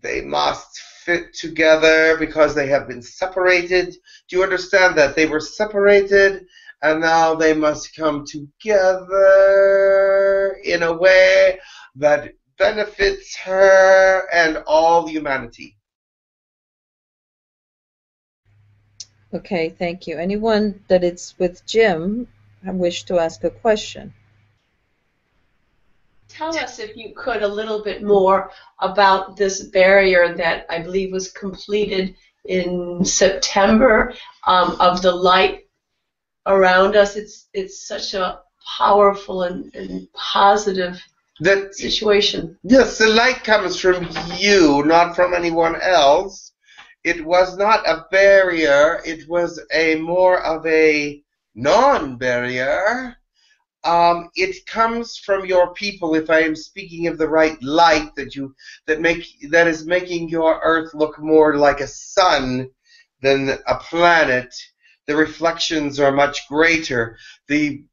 Speaker 4: they must fit together because they have been separated. Do you understand that? They were separated and now they must come together in a way that benefits her and all humanity.
Speaker 3: Okay, thank you. Anyone that it's with Jim I wish to ask a question?
Speaker 7: Tell us, if you could, a little bit more about this barrier that I believe was completed in September um, of the light around us. It's it's such a powerful and, and positive
Speaker 4: that
Speaker 7: situation.
Speaker 4: Yes, the light comes from you, not from anyone else. It was not a barrier. It was a more of a non-barrier. Um, it comes from your people. If I am speaking of the right light that you that make that is making your Earth look more like a sun than a planet, the reflections are much greater. The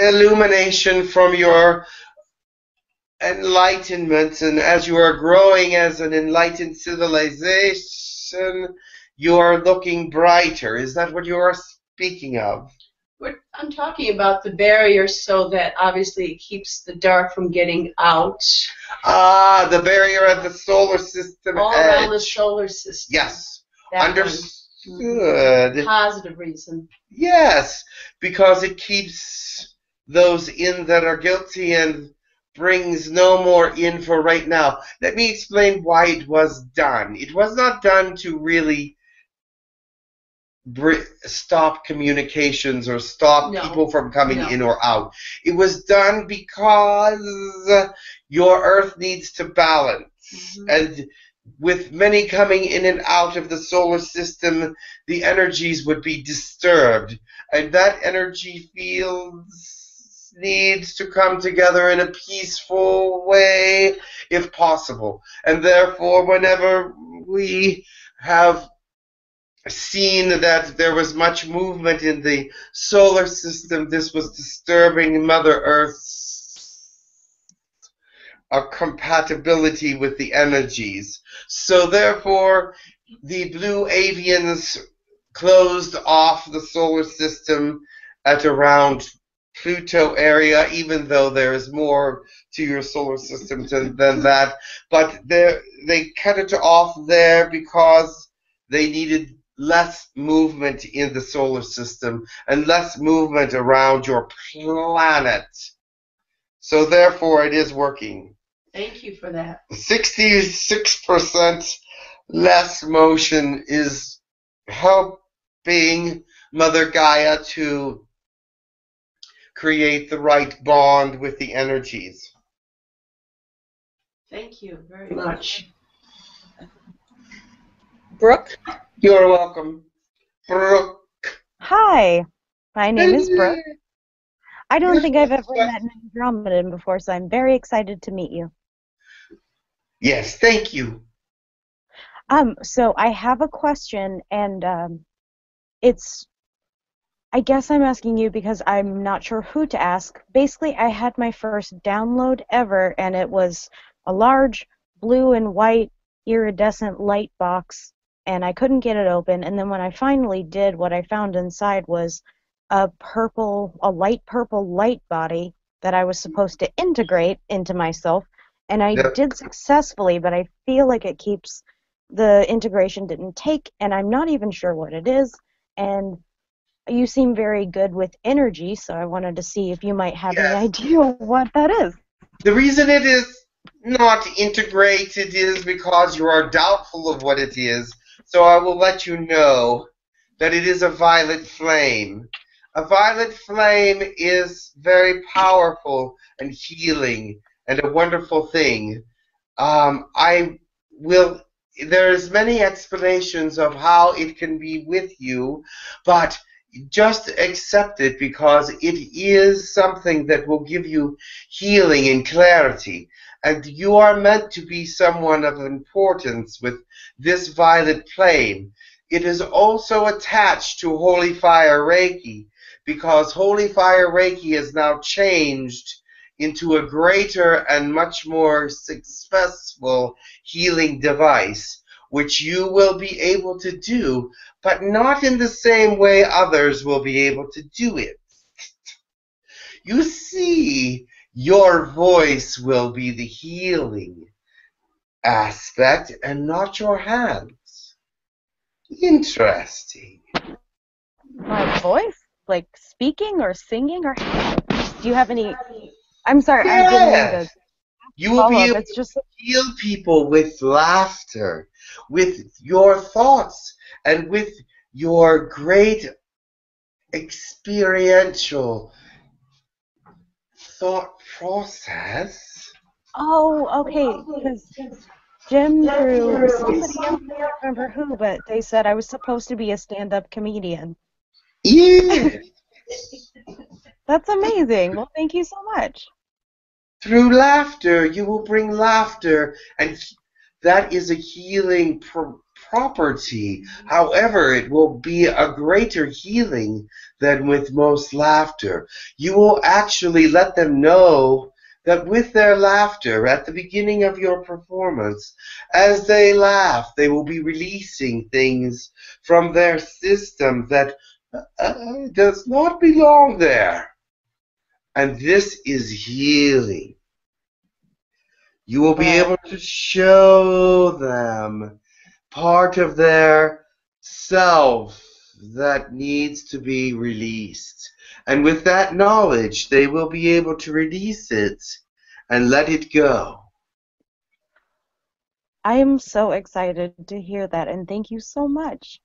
Speaker 4: illumination from your enlightenment, and as you are growing as an enlightened civilization, you are looking brighter. Is that what you are speaking of?
Speaker 7: We're, I'm talking about the barrier so that obviously it keeps the dark from getting out.
Speaker 4: Ah, the barrier of the solar system
Speaker 7: All
Speaker 4: edge.
Speaker 7: around the solar system.
Speaker 4: Yes.
Speaker 7: That
Speaker 4: Understood.
Speaker 7: one. Positive reason.
Speaker 4: Yes, because it keeps those in that are guilty and brings no more in for right now. Let me explain why it was done. It was not done to really stop communications or stop
Speaker 7: No.
Speaker 4: people from coming
Speaker 7: No.
Speaker 4: in or out. It was done because your Earth needs to balance.
Speaker 7: Mm-hmm.
Speaker 4: And with many coming in and out of the solar system, the energies would be disturbed. And that energy field needs to come together in a peaceful way, if possible. And therefore, whenever we have seen that there was much movement in the solar system, this was disturbing Mother Earth's a compatibility with the energies. So therefore, the blue avians closed off the solar system at around Pluto area, even though there is more to your solar system to, than that. But they cut it off there because they needed less movement in the solar system and less movement around your planet. So therefore, it is working.
Speaker 7: Thank you for that.
Speaker 4: 66% less motion is helping Mother Gaia to create the right bond with the energies.
Speaker 7: Thank you very much.
Speaker 3: Brooke?
Speaker 4: You're welcome. Brooke.
Speaker 13: Hi, my name is Brooke. I don't think I've ever met an Andromedan before, so I'm very excited to meet you.
Speaker 4: Yes, thank you.
Speaker 13: Um, so I have a question, and um, it's, I guess I'm asking you because I'm not sure who to ask. Basically, I had my first download ever, and it was a large blue and white iridescent light box, and I couldn't get it open. And then when I finally did, what I found inside was a purple, a light purple light body that I was supposed to integrate into myself, and I
Speaker 4: Yep.
Speaker 13: did successfully, but I feel like it keeps the integration didn't take, and I'm not even sure what it is. And you seem very good with energy, so I wanted to see if you might have any idea what that is.
Speaker 4: The reason it is not integrated is because you are doubtful of what it is. So I will let you know that it is a violet flame. A violet flame is very powerful and healing and a wonderful thing. Um, I will. There's many explanations of how it can be with you, but just accept it because it is something that will give you healing and clarity. And you are meant to be someone of importance with this violet flame. it is also attached to Holy Fire Reiki because Holy Fire Reiki is now changed into a greater and much more successful healing device, which you will be able to do, but not in the same way others will be able to do it. You see, your voice will be the healing aspect and not your hands. Interesting.
Speaker 13: My voice? Like speaking or singing or do you have any I'm sorry, I didn't mean
Speaker 4: Yes.
Speaker 13: to
Speaker 4: You will be able
Speaker 13: It's just
Speaker 4: to heal people with laughter, with your thoughts, and with your great experiential thought process.
Speaker 13: Oh, okay. Because Jim through somebody else, I can't remember who, but they said I was supposed to be a stand-up comedian.
Speaker 4: Yeah.
Speaker 13: That's amazing. Well, thank you so much.
Speaker 4: Through laughter, you will bring laughter, and that is a healing pro- property. However, it will be a greater healing than with most laughter. You will actually let them know that with their laughter at the beginning of your performance, as they laugh, they will be releasing things from their system that uh, does not belong there. And this is healing. You will be able to show them part of their self that needs to be released. And with that knowledge, they will be able to release it and let it go.
Speaker 13: I am so excited to hear that, and thank you so much.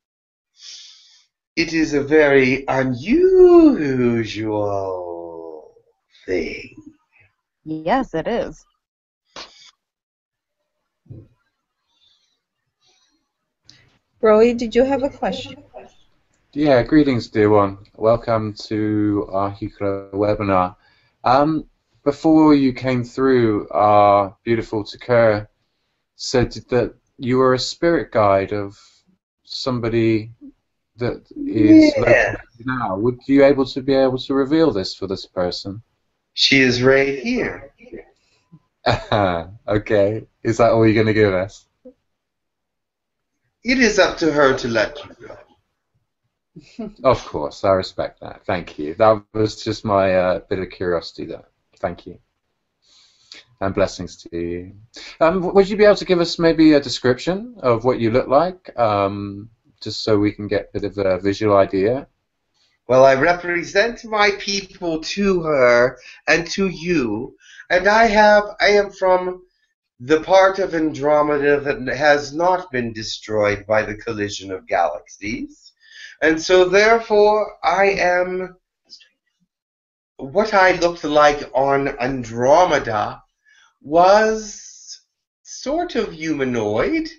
Speaker 4: It is a very unusual thing.
Speaker 13: Yes, it is.
Speaker 3: Roy, did you have a question?
Speaker 1: Yeah, greetings, dear one. Welcome to our Hucolo webinar. Um, before you came through, our beautiful Takur said that you were a spirit guide of somebody that is
Speaker 4: Yeah.
Speaker 1: now. Would you able to be able to reveal this for this person?
Speaker 4: She is right here. [laughs]
Speaker 1: okay. Is that all you're going to give us?
Speaker 4: It is up to her to let you go. [laughs]
Speaker 1: Of course, I respect that. Thank you. That was just my uh, bit of curiosity there. Thank you. And blessings to you. Um, would you be able to give us maybe a description of what you look like, um, just so we can get a bit of a visual idea?
Speaker 4: Well, I represent my people to her and to you, and I have I am from the part of Andromeda that has not been destroyed by the collision of galaxies, and so therefore I am what I looked like on Andromeda was sort of humanoid,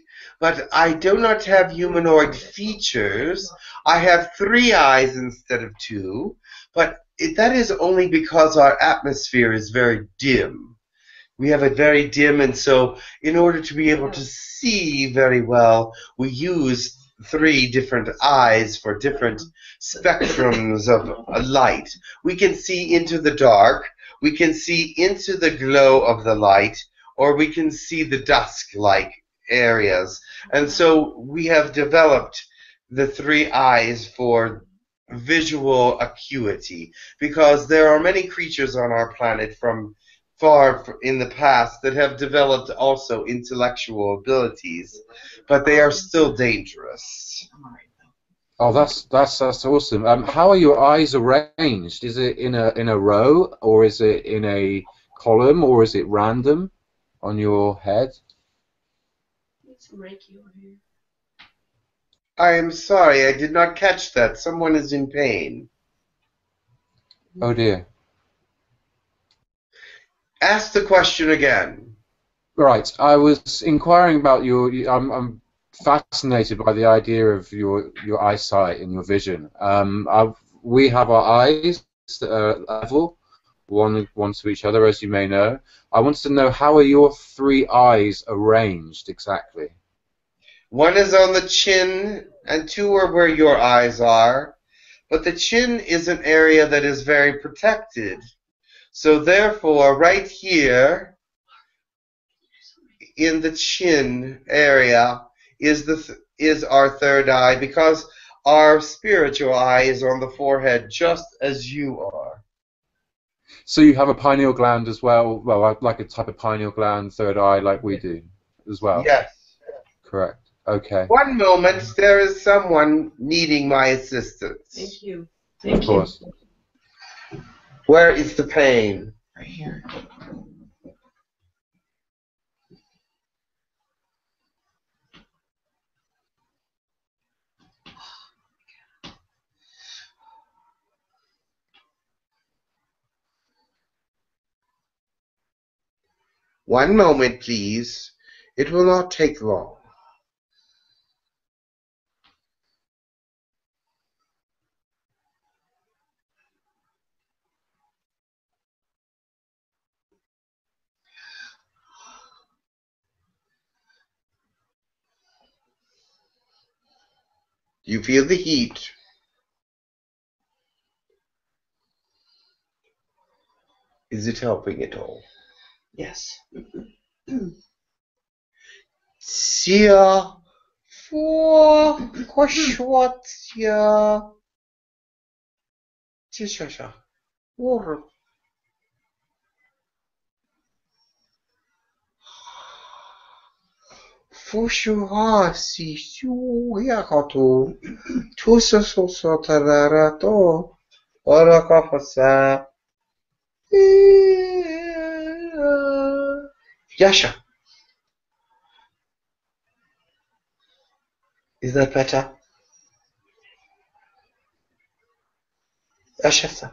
Speaker 4: but I do not have humanoid features. I have three eyes instead of two, but it, that is only because our atmosphere is very dim. We have it very dim, and so in order to be able to see very well, we use three different eyes for different spectrums of light. We can see into the dark, we can see into the glow of the light, or we can see the dusk like areas. And so we have developed the three eyes for visual acuity because there are many creatures on our planet from far in the past that have developed also intellectual abilities, but they are still dangerous.
Speaker 1: Oh, that's that's that's awesome. Um, how are your eyes arranged? Is it in a in a row, or is it in a column, or is it random on your head?
Speaker 4: I am sorry, I did not catch that. Someone is in pain.
Speaker 1: Oh dear.
Speaker 4: Ask the question again.
Speaker 1: Right. I was inquiring about your. I'm, I'm fascinated by the idea of your your eyesight and your vision. Um, I've, we have our eyes that are level, one one to each other, as you may know. I wanted to know how are your three eyes arranged exactly?
Speaker 4: One is on the chin, and two are where your eyes are. But the chin is an area that is very protected. So therefore, right here in the chin area is the th- is our third eye because our spiritual eye is on the forehead just as you are.
Speaker 1: So you have a pineal gland as well, well, like a type of pineal gland, third eye, like we do, as well.
Speaker 4: Yes.
Speaker 1: Correct. Okay.
Speaker 4: One moment, there is someone needing my assistance.
Speaker 7: Thank you.
Speaker 1: Thank of course.
Speaker 4: Where is the pain?
Speaker 11: Right here.
Speaker 4: One moment, please. It will not take long. You feel the heat. Is it helping at all?
Speaker 11: Yes. [clears throat]
Speaker 4: Sia for Koshwatia. Tishasha. Or Fushuha si shuyakoto. Tusa soso tararato. Yasha. Is that better? Yasha, sir.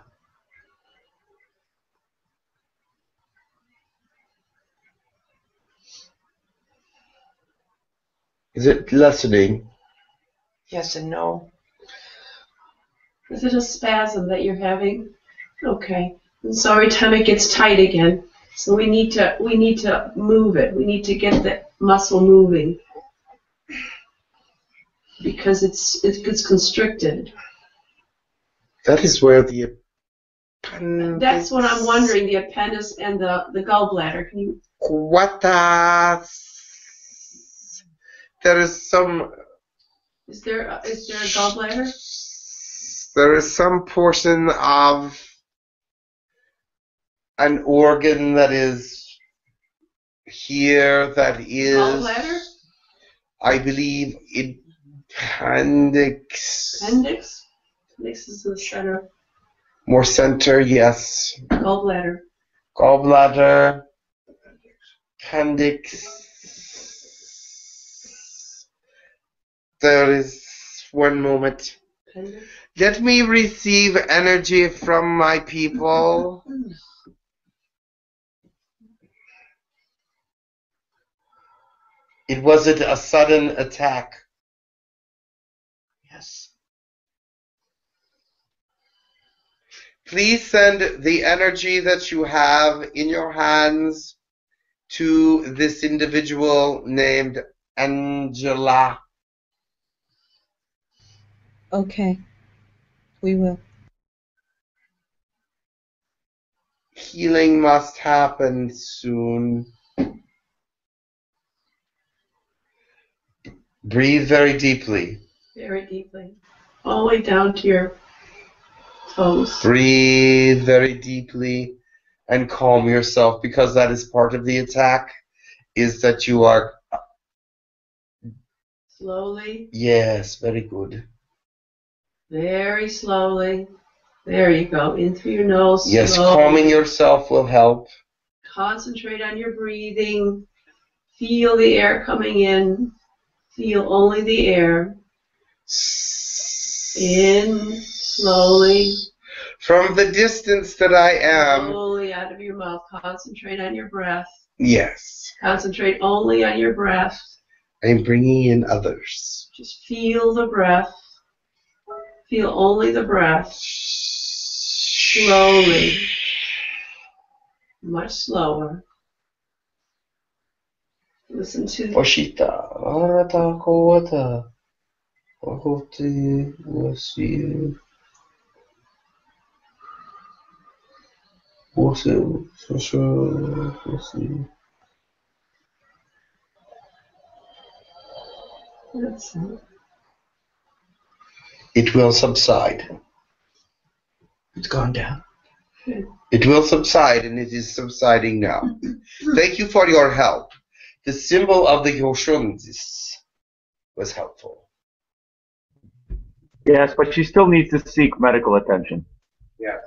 Speaker 4: Is it lessening?
Speaker 11: Yes and no.
Speaker 7: Is it a spasm that you're having? Okay. And so every time it gets tight again. So we need to we need to move it. We need to get the muscle moving. Because it's it gets constricted.
Speaker 4: That is where the mm,
Speaker 7: That's what I'm wondering, the appendix and the, the gallbladder. Can you
Speaker 4: Quatas. There is some
Speaker 7: is there a, is there a gallbladder?
Speaker 4: there is some portion of an organ that is here that is
Speaker 7: Gallbladder?
Speaker 4: I believe in appendix
Speaker 7: Appendix? Appendix is the center.
Speaker 4: more center, yes.
Speaker 7: Gallbladder.
Speaker 4: Gallbladder, appendix. There is one moment.
Speaker 7: Appendix.
Speaker 4: Let me receive energy from my people. Hmm. It wasn't a sudden attack.
Speaker 11: Yes.
Speaker 4: Please send the energy that you have in your hands to this individual named Angela.
Speaker 3: Okay. We will.
Speaker 4: Healing must happen soon. Breathe very deeply.
Speaker 7: Very deeply. All the way down to your toes.
Speaker 4: Breathe very deeply and calm yourself because that is part of the attack is that you are
Speaker 7: Slowly,
Speaker 4: yes, very good.
Speaker 7: very slowly. There you go. In through your nose.
Speaker 4: Yes,
Speaker 7: slowly.
Speaker 4: calming yourself will help.
Speaker 7: Concentrate on your breathing. Feel the air coming in. Feel only the air. In slowly,
Speaker 4: From the distance that I am,
Speaker 7: slowly out of your mouth. Concentrate on your breath.
Speaker 4: yes,
Speaker 7: Concentrate only on your breath.
Speaker 4: I'm bringing in others.
Speaker 7: Just feel the breath. Feel only the breath. Slowly. Much slower. Listen to
Speaker 4: Oshita, arata kowata, okote wasi, wasi, shosho, wasi. It will subside.
Speaker 8: It's gone down.
Speaker 4: It will subside, and it is subsiding now. [laughs] Thank you for your help. The symbol of the Yoshunzis was helpful.
Speaker 5: Yes, but she still needs to seek medical attention.
Speaker 4: Yes.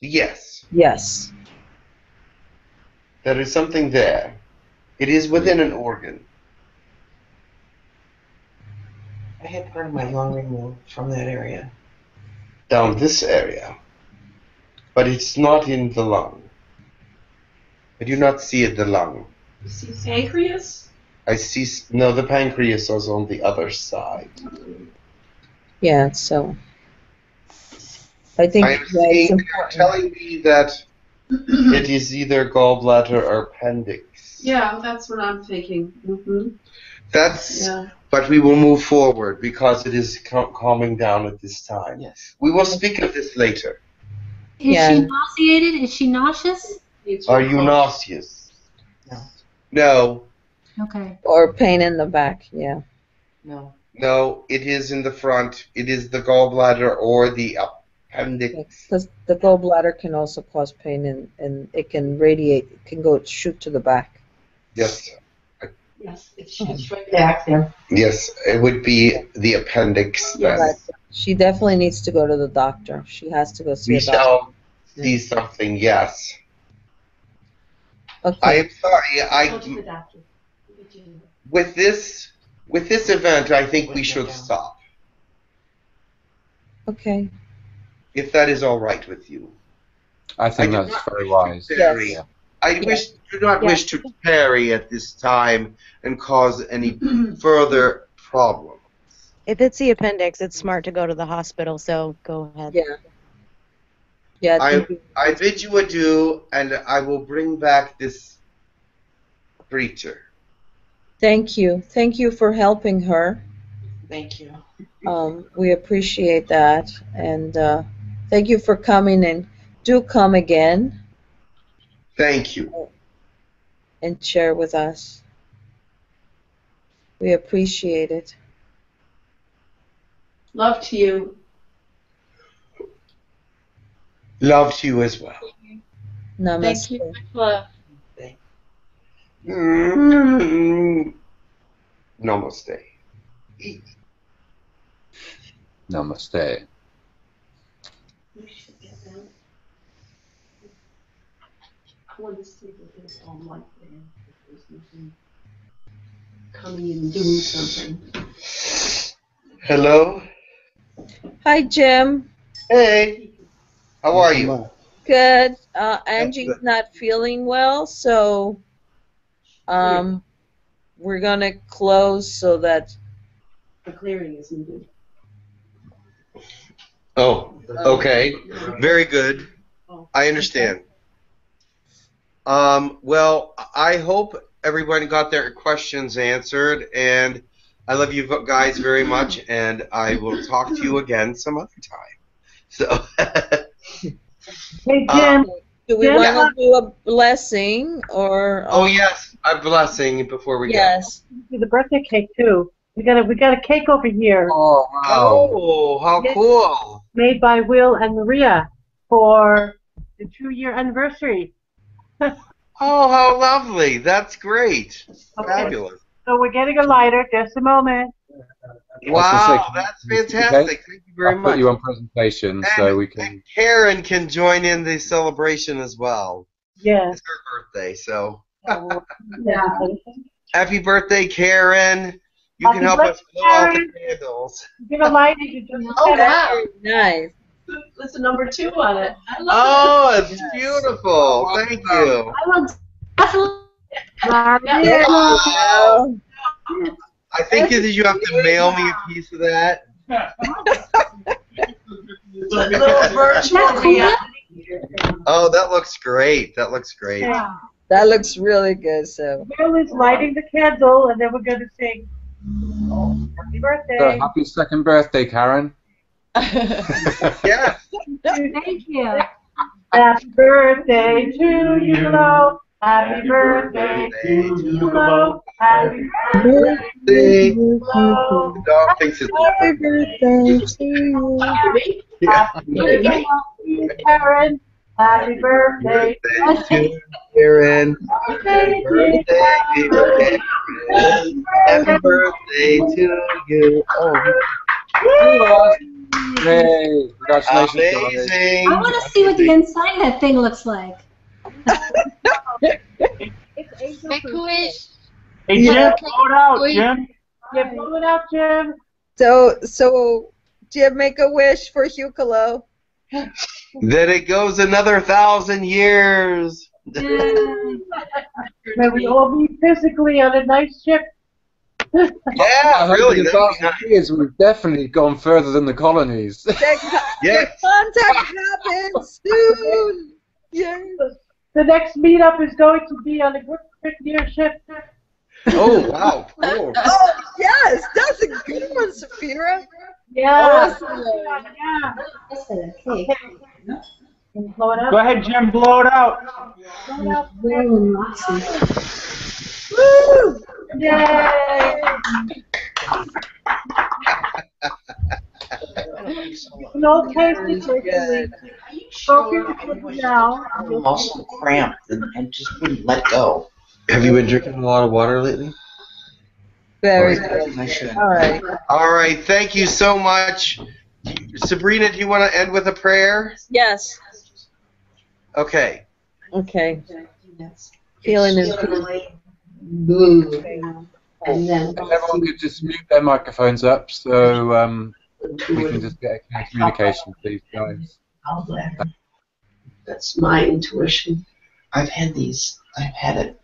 Speaker 4: Yes,
Speaker 3: Yes.
Speaker 4: there is something there. It is within an organ.
Speaker 8: I had part of my lung removed from that area.
Speaker 4: down this area, but it's not in the lung. I do not see it, the lung.
Speaker 7: You see pancreas?
Speaker 4: I see, no, the pancreas is on the other side.
Speaker 3: Yeah, so I think I'm
Speaker 4: seeing,
Speaker 3: you're
Speaker 4: telling me that it is either gallbladder or appendix.
Speaker 7: Yeah, that's what I'm thinking. hmm
Speaker 4: That's,
Speaker 7: Yeah.
Speaker 4: but we will move forward because it is cal- calming down at this time.
Speaker 8: Yes.
Speaker 4: We will speak of this later.
Speaker 12: Is
Speaker 3: Yeah.
Speaker 12: she nauseated? Is she nauseous?
Speaker 4: Are you nauseous?
Speaker 8: No.
Speaker 4: No,
Speaker 12: Okay.
Speaker 3: Or pain in the back, yeah.
Speaker 8: No.
Speaker 4: no, it is in the front. It is the gallbladder or the appendix.
Speaker 3: Because the gallbladder can also cause pain and, and it can radiate, it can go shoot to the back.
Speaker 4: Yes,
Speaker 7: Yes, it's shoots right back there.
Speaker 4: yes, it would be the appendix then.
Speaker 3: But she definitely needs to go to the doctor. She has to go see
Speaker 4: We
Speaker 3: a doctor.
Speaker 4: shall see something, yes. I am sorry,
Speaker 7: Go to the
Speaker 4: I, with this, with this event, I think we should stop,
Speaker 3: Okay.
Speaker 4: if that is all right with you.
Speaker 1: I think
Speaker 4: I
Speaker 1: that's very wise.
Speaker 4: to tarry.
Speaker 3: Yes.
Speaker 4: I
Speaker 3: Yeah.
Speaker 4: wish, do not
Speaker 3: Yeah.
Speaker 4: wish to tarry at this time and cause any [clears throat] further problem.
Speaker 13: If it's the appendix, it's smart to go to the hospital, so go ahead.
Speaker 3: Yeah. Yeah, I
Speaker 4: I, bid you adieu, and I will bring back this creature.
Speaker 3: Thank you. Thank you for helping her.
Speaker 8: Thank you.
Speaker 3: Um, we appreciate that. And uh, thank you for coming and do come again
Speaker 4: Thank you.
Speaker 3: and share with us. We appreciate it.
Speaker 7: Love to you.
Speaker 4: Love to you as well.
Speaker 3: Namaste.
Speaker 7: Thank you. Much love.
Speaker 4: Mm, Namaste.
Speaker 1: Namaste.
Speaker 7: I want to see what it's all like there. If there's nothing Coming and doing something.
Speaker 4: Hello.
Speaker 3: Hi, Jim.
Speaker 4: Hey. How are you?
Speaker 3: Good. Uh, Angie's not feeling well, so um, we're going to close so that.
Speaker 7: A clearing is needed.
Speaker 4: Oh, okay. Very good. I understand. Um, well, I hope everyone got their questions answered, and I love you guys very much, and I will talk to you again some other time. So, [laughs]
Speaker 9: Hey,
Speaker 4: Uh,
Speaker 9: Jim.
Speaker 3: Do we
Speaker 9: Jim,
Speaker 3: want to do a blessing or?
Speaker 4: oh yes, a blessing before we
Speaker 3: Yes.
Speaker 9: do the birthday cake too. We got a we got a cake over here.
Speaker 4: go. Oh, how
Speaker 9: Yes.
Speaker 4: cool!
Speaker 9: Made by Will and Maria for the two year anniversary. [laughs]
Speaker 4: Oh, how lovely! That's great.
Speaker 9: Okay.
Speaker 4: Fabulous.
Speaker 9: So we're getting a lighter. Just a moment.
Speaker 4: Wow, that's fantastic. Thank you very
Speaker 1: I'll
Speaker 4: much.
Speaker 1: put you on presentation so we can.
Speaker 4: Karen can join in the celebration as well.
Speaker 9: Yes.
Speaker 4: It's her birthday, so [laughs]
Speaker 9: Yeah.
Speaker 4: happy birthday, Karen. You can help us blow out the
Speaker 9: Karen.
Speaker 4: candles.
Speaker 9: Give a lighter. You just [laughs]
Speaker 7: Oh,
Speaker 9: set up.
Speaker 7: wow.
Speaker 3: Nice.
Speaker 7: That's a number two on it. I love
Speaker 4: Oh,
Speaker 7: that.
Speaker 4: it's beautiful. Thank you.
Speaker 12: I will definitely.
Speaker 4: Wow. I think that you have to mail me a piece of that.
Speaker 7: Little virtual reality.
Speaker 4: Oh, that looks great. That looks great.
Speaker 12: Yeah.
Speaker 3: That looks really good. So.
Speaker 18: Bill is lighting the candle, and then we're going to sing oh, Happy Birthday.
Speaker 1: So happy second birthday, Karen. [laughs]
Speaker 4: yeah.
Speaker 12: Thank you.
Speaker 18: Happy birthday to you, Lo. Happy birthday to you, Lo. Happy birthday to you,
Speaker 4: The dog thinks it's
Speaker 3: Happy birthday to you.
Speaker 18: Happy birthday to Karen. Happy birthday.
Speaker 4: to Karen. Happy birthday, happy birthday. Happy birthday to you. Oh,
Speaker 1: Yay! Congratulations,
Speaker 4: amazing.
Speaker 12: I want to see what the inside of that thing looks like.
Speaker 2: Make a wish.
Speaker 5: Hey, Jim, blow it out, Jim.
Speaker 18: Yeah, blow it out, Jim.
Speaker 3: So, so, Jim, make a wish for Hucolo.
Speaker 4: That it goes another thousand years.
Speaker 18: May we all be physically on a nice ship. [laughs]
Speaker 4: Yeah, really.
Speaker 1: in a
Speaker 4: that'd
Speaker 1: thousand years we've definitely gone further than the colonies. [laughs]
Speaker 4: Yeah.
Speaker 3: Contact happens soon. [laughs] Yes.
Speaker 18: The next meetup is going to be on a Gryffindor ship.
Speaker 4: Oh wow, cool. [laughs]
Speaker 3: Oh yes, that's a good one, Saphira.
Speaker 18: Yeah.
Speaker 3: Awesome.
Speaker 18: Yeah.
Speaker 12: Okay.
Speaker 18: Blow it out.
Speaker 5: Go ahead, Jim, blow it out.
Speaker 18: Blow it out.
Speaker 12: Very relaxing.
Speaker 18: Woo! Yay! [laughs] In all cases,
Speaker 3: Good.
Speaker 18: focus now.
Speaker 8: I'm also cramped and, and just wouldn't let go.
Speaker 4: Have you been drinking a lot of water lately?
Speaker 3: Very good.
Speaker 8: should.
Speaker 3: All right.
Speaker 4: All right, thank you so much. Sabrina, do you want to end with a prayer?
Speaker 3: Yes.
Speaker 4: Okay.
Speaker 3: Okay. Feeling is
Speaker 12: And then
Speaker 1: everyone could just mute their microphones up so um, we can just get a communication, please, guys.
Speaker 8: That's my intuition. I've had these. I've had it.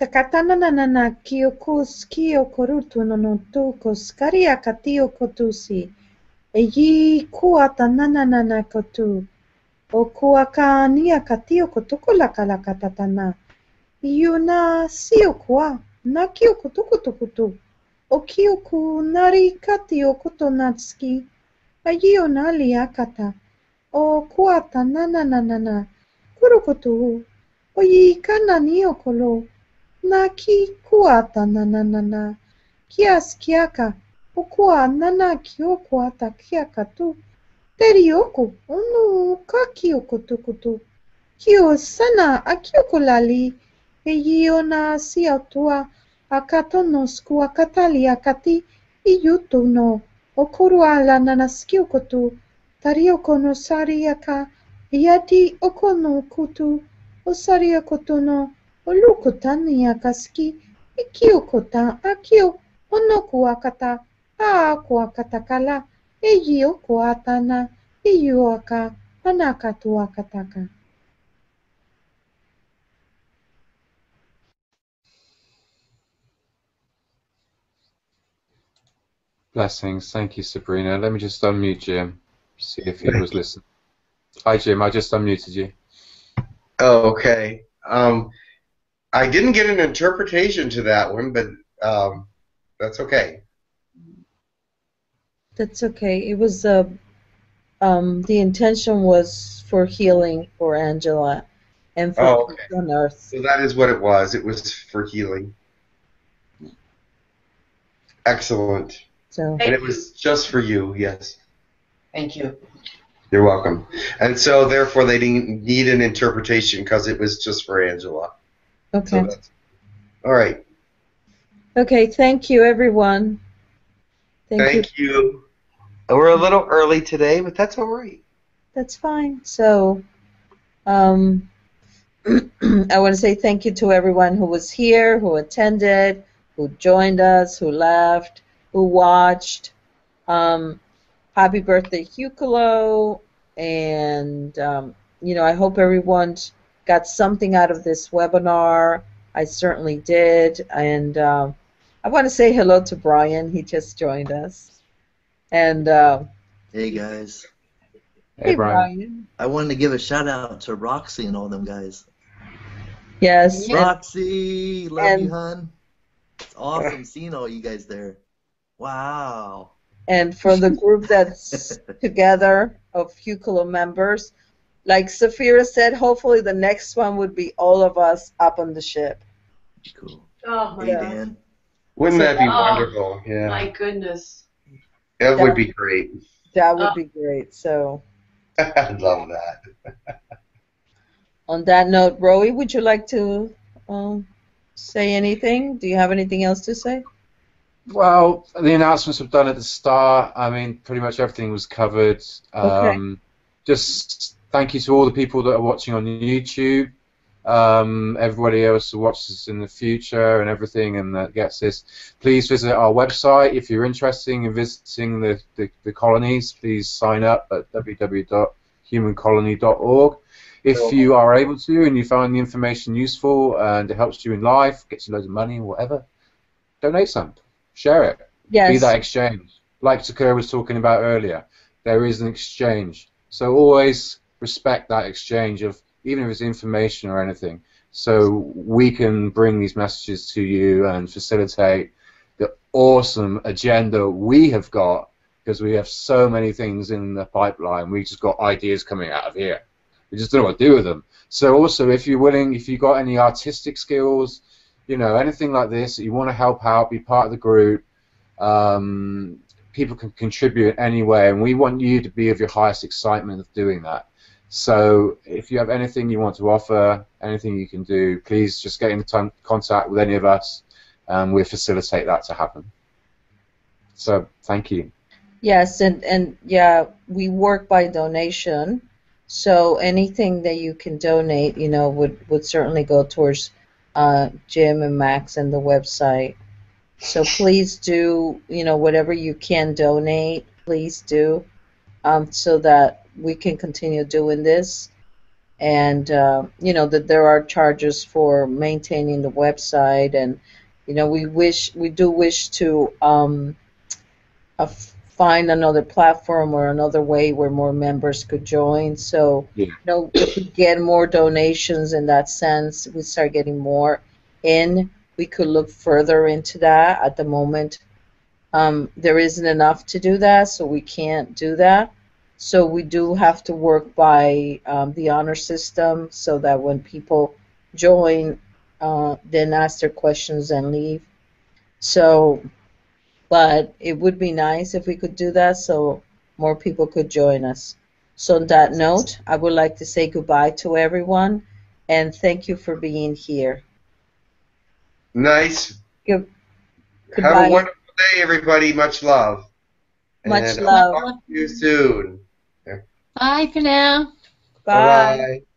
Speaker 3: Takatananana na kio korutu no no tukos karia katio kotusi. E yi kuata na kotu. O kuaka nia katio kotuko laka laka tatana. Iu na sio kua na kio kotuko tukutu. O kio ku nari katio kotonatski. A yio na liakata. O kuata nananana. Kurukotu. O yi kana nio kolo. Na ki kuata na na na na. Kias kiaka. O kua nana ki o kuata kiaka tu. Teri oku. Onu ka ki o kutukutu. Ki o sana a ki o kolali. E i o na si autua. A katono sku a katali a kati. I yutu no. O korua la nana ski o kutu. Tari o kono sari a ka. Iati o kono kutu. O sari a kotono. O lukutani a kaski. I kio kota a kio. Ono kuakata. A kuakatakala. E i o kuatana. I yuaka. Anaka tuakataka.
Speaker 1: Blessings. Thank you, Sabrina. Let me just unmute Jim, see if he was listening. Hi, Jim. I just unmuted you.
Speaker 4: Oh, okay. Um, I didn't get an interpretation to that one, but um, that's okay.
Speaker 3: That's okay. It was uh, um, the intention was for healing for Angela and for
Speaker 4: Oh, okay.
Speaker 3: on earth.
Speaker 4: So that is what it was. It was for healing. Excellent.
Speaker 3: So
Speaker 4: And it was just for you, yes.
Speaker 8: Thank you.
Speaker 4: You're welcome. And so, therefore, they didn't need an interpretation because it was just for Angela.
Speaker 3: okay.
Speaker 4: So all right.
Speaker 3: Okay. Thank you, everyone. Thank, you.
Speaker 4: Thank you. We're a little early today, but that's all right.
Speaker 3: That's fine. So, um, [clears throat] I want to say thank you to everyone who was here, who attended, who joined us, who left, who watched. Um, happy birthday, Hucolo. And, um, you know, I hope everyone got something out of this webinar. I certainly did. And um, I want to say hello to Brian. He just joined us. And uh,
Speaker 14: Hey guys.
Speaker 1: Hey, Brian.
Speaker 3: Brian.
Speaker 14: I wanted to give a shout out to Roxy and all them guys.
Speaker 3: Yes. and-
Speaker 20: Roxy, love
Speaker 3: and-
Speaker 20: you, hun. It's awesome seeing all you guys there. Wow.
Speaker 3: and for the group that's [laughs] together of Hucolo members, like Safira said, hopefully the next one would be all of us up on the ship.
Speaker 20: Cool.
Speaker 7: Oh my
Speaker 20: Hey,
Speaker 7: god.
Speaker 4: Wouldn't that be
Speaker 7: Oh,
Speaker 4: wonderful? Yeah.
Speaker 7: My goodness.
Speaker 4: That would be great.
Speaker 3: That would
Speaker 7: Oh.
Speaker 3: be great. So, [laughs]
Speaker 4: I'd love that.
Speaker 3: on that note, Roy, would you like to um, say anything? Do you have anything else to say?
Speaker 1: Well, the announcements we've done at the start, I mean, pretty much everything was covered.
Speaker 3: Okay.
Speaker 1: Um, Just thank you to all the people that are watching on YouTube, um, everybody else who watches in the future and everything and that gets this. Please visit our website if you're interested in visiting the, the, the colonies. Please sign up at www.humancolony.org. If you are able to and you find the information useful and it helps you in life, gets you loads of money or whatever, donate some. Share it.
Speaker 3: Yes.
Speaker 1: Be that exchange. Like Tekkrr was talking about earlier, there is an exchange. So always respect that exchange of even if it's information or anything. So we can bring these messages to you and facilitate the awesome agenda we have got because we have so many things in the pipeline. We just got ideas coming out of here. We just don't know what to do with them. So also, if you're willing, if you've got any artistic skills, you know, anything like this, you want to help out, be part of the group, um, people can contribute anyway, and we want you to be of your highest excitement of doing that. So if you have anything you want to offer, anything you can do, please just get in contact with any of us, and we'll facilitate that to happen. So thank you.
Speaker 3: Yes, and, and yeah, we work by donation. So anything that you can donate, you know, would, would certainly go towards uh, Jim and Max and the website. So please do, you know, whatever you can donate, please do, um, so that we can continue doing this. And, uh, you know, that there are charges for maintaining the website. And, you know, we wish, we do wish to um, find another platform or another way where more members could join. So,
Speaker 1: Yeah.
Speaker 3: you know, if we get more donations in that sense, we start getting more in, we could look further into that. At the moment, um, there isn't enough to do that, so we can't do that. So we do have to work by um, the honor system so that when people join, uh, then ask their questions and leave. So, but it would be nice if we could do that so more people could join us. So, on that note, I would like to say goodbye to everyone and thank you for being here.
Speaker 4: Nice.
Speaker 3: Good.
Speaker 4: Have a wonderful day, everybody. Much love.
Speaker 3: Much
Speaker 4: And
Speaker 3: love.
Speaker 4: I'll talk to you soon.
Speaker 2: Bye for now.
Speaker 3: Bye.
Speaker 4: Bye-bye.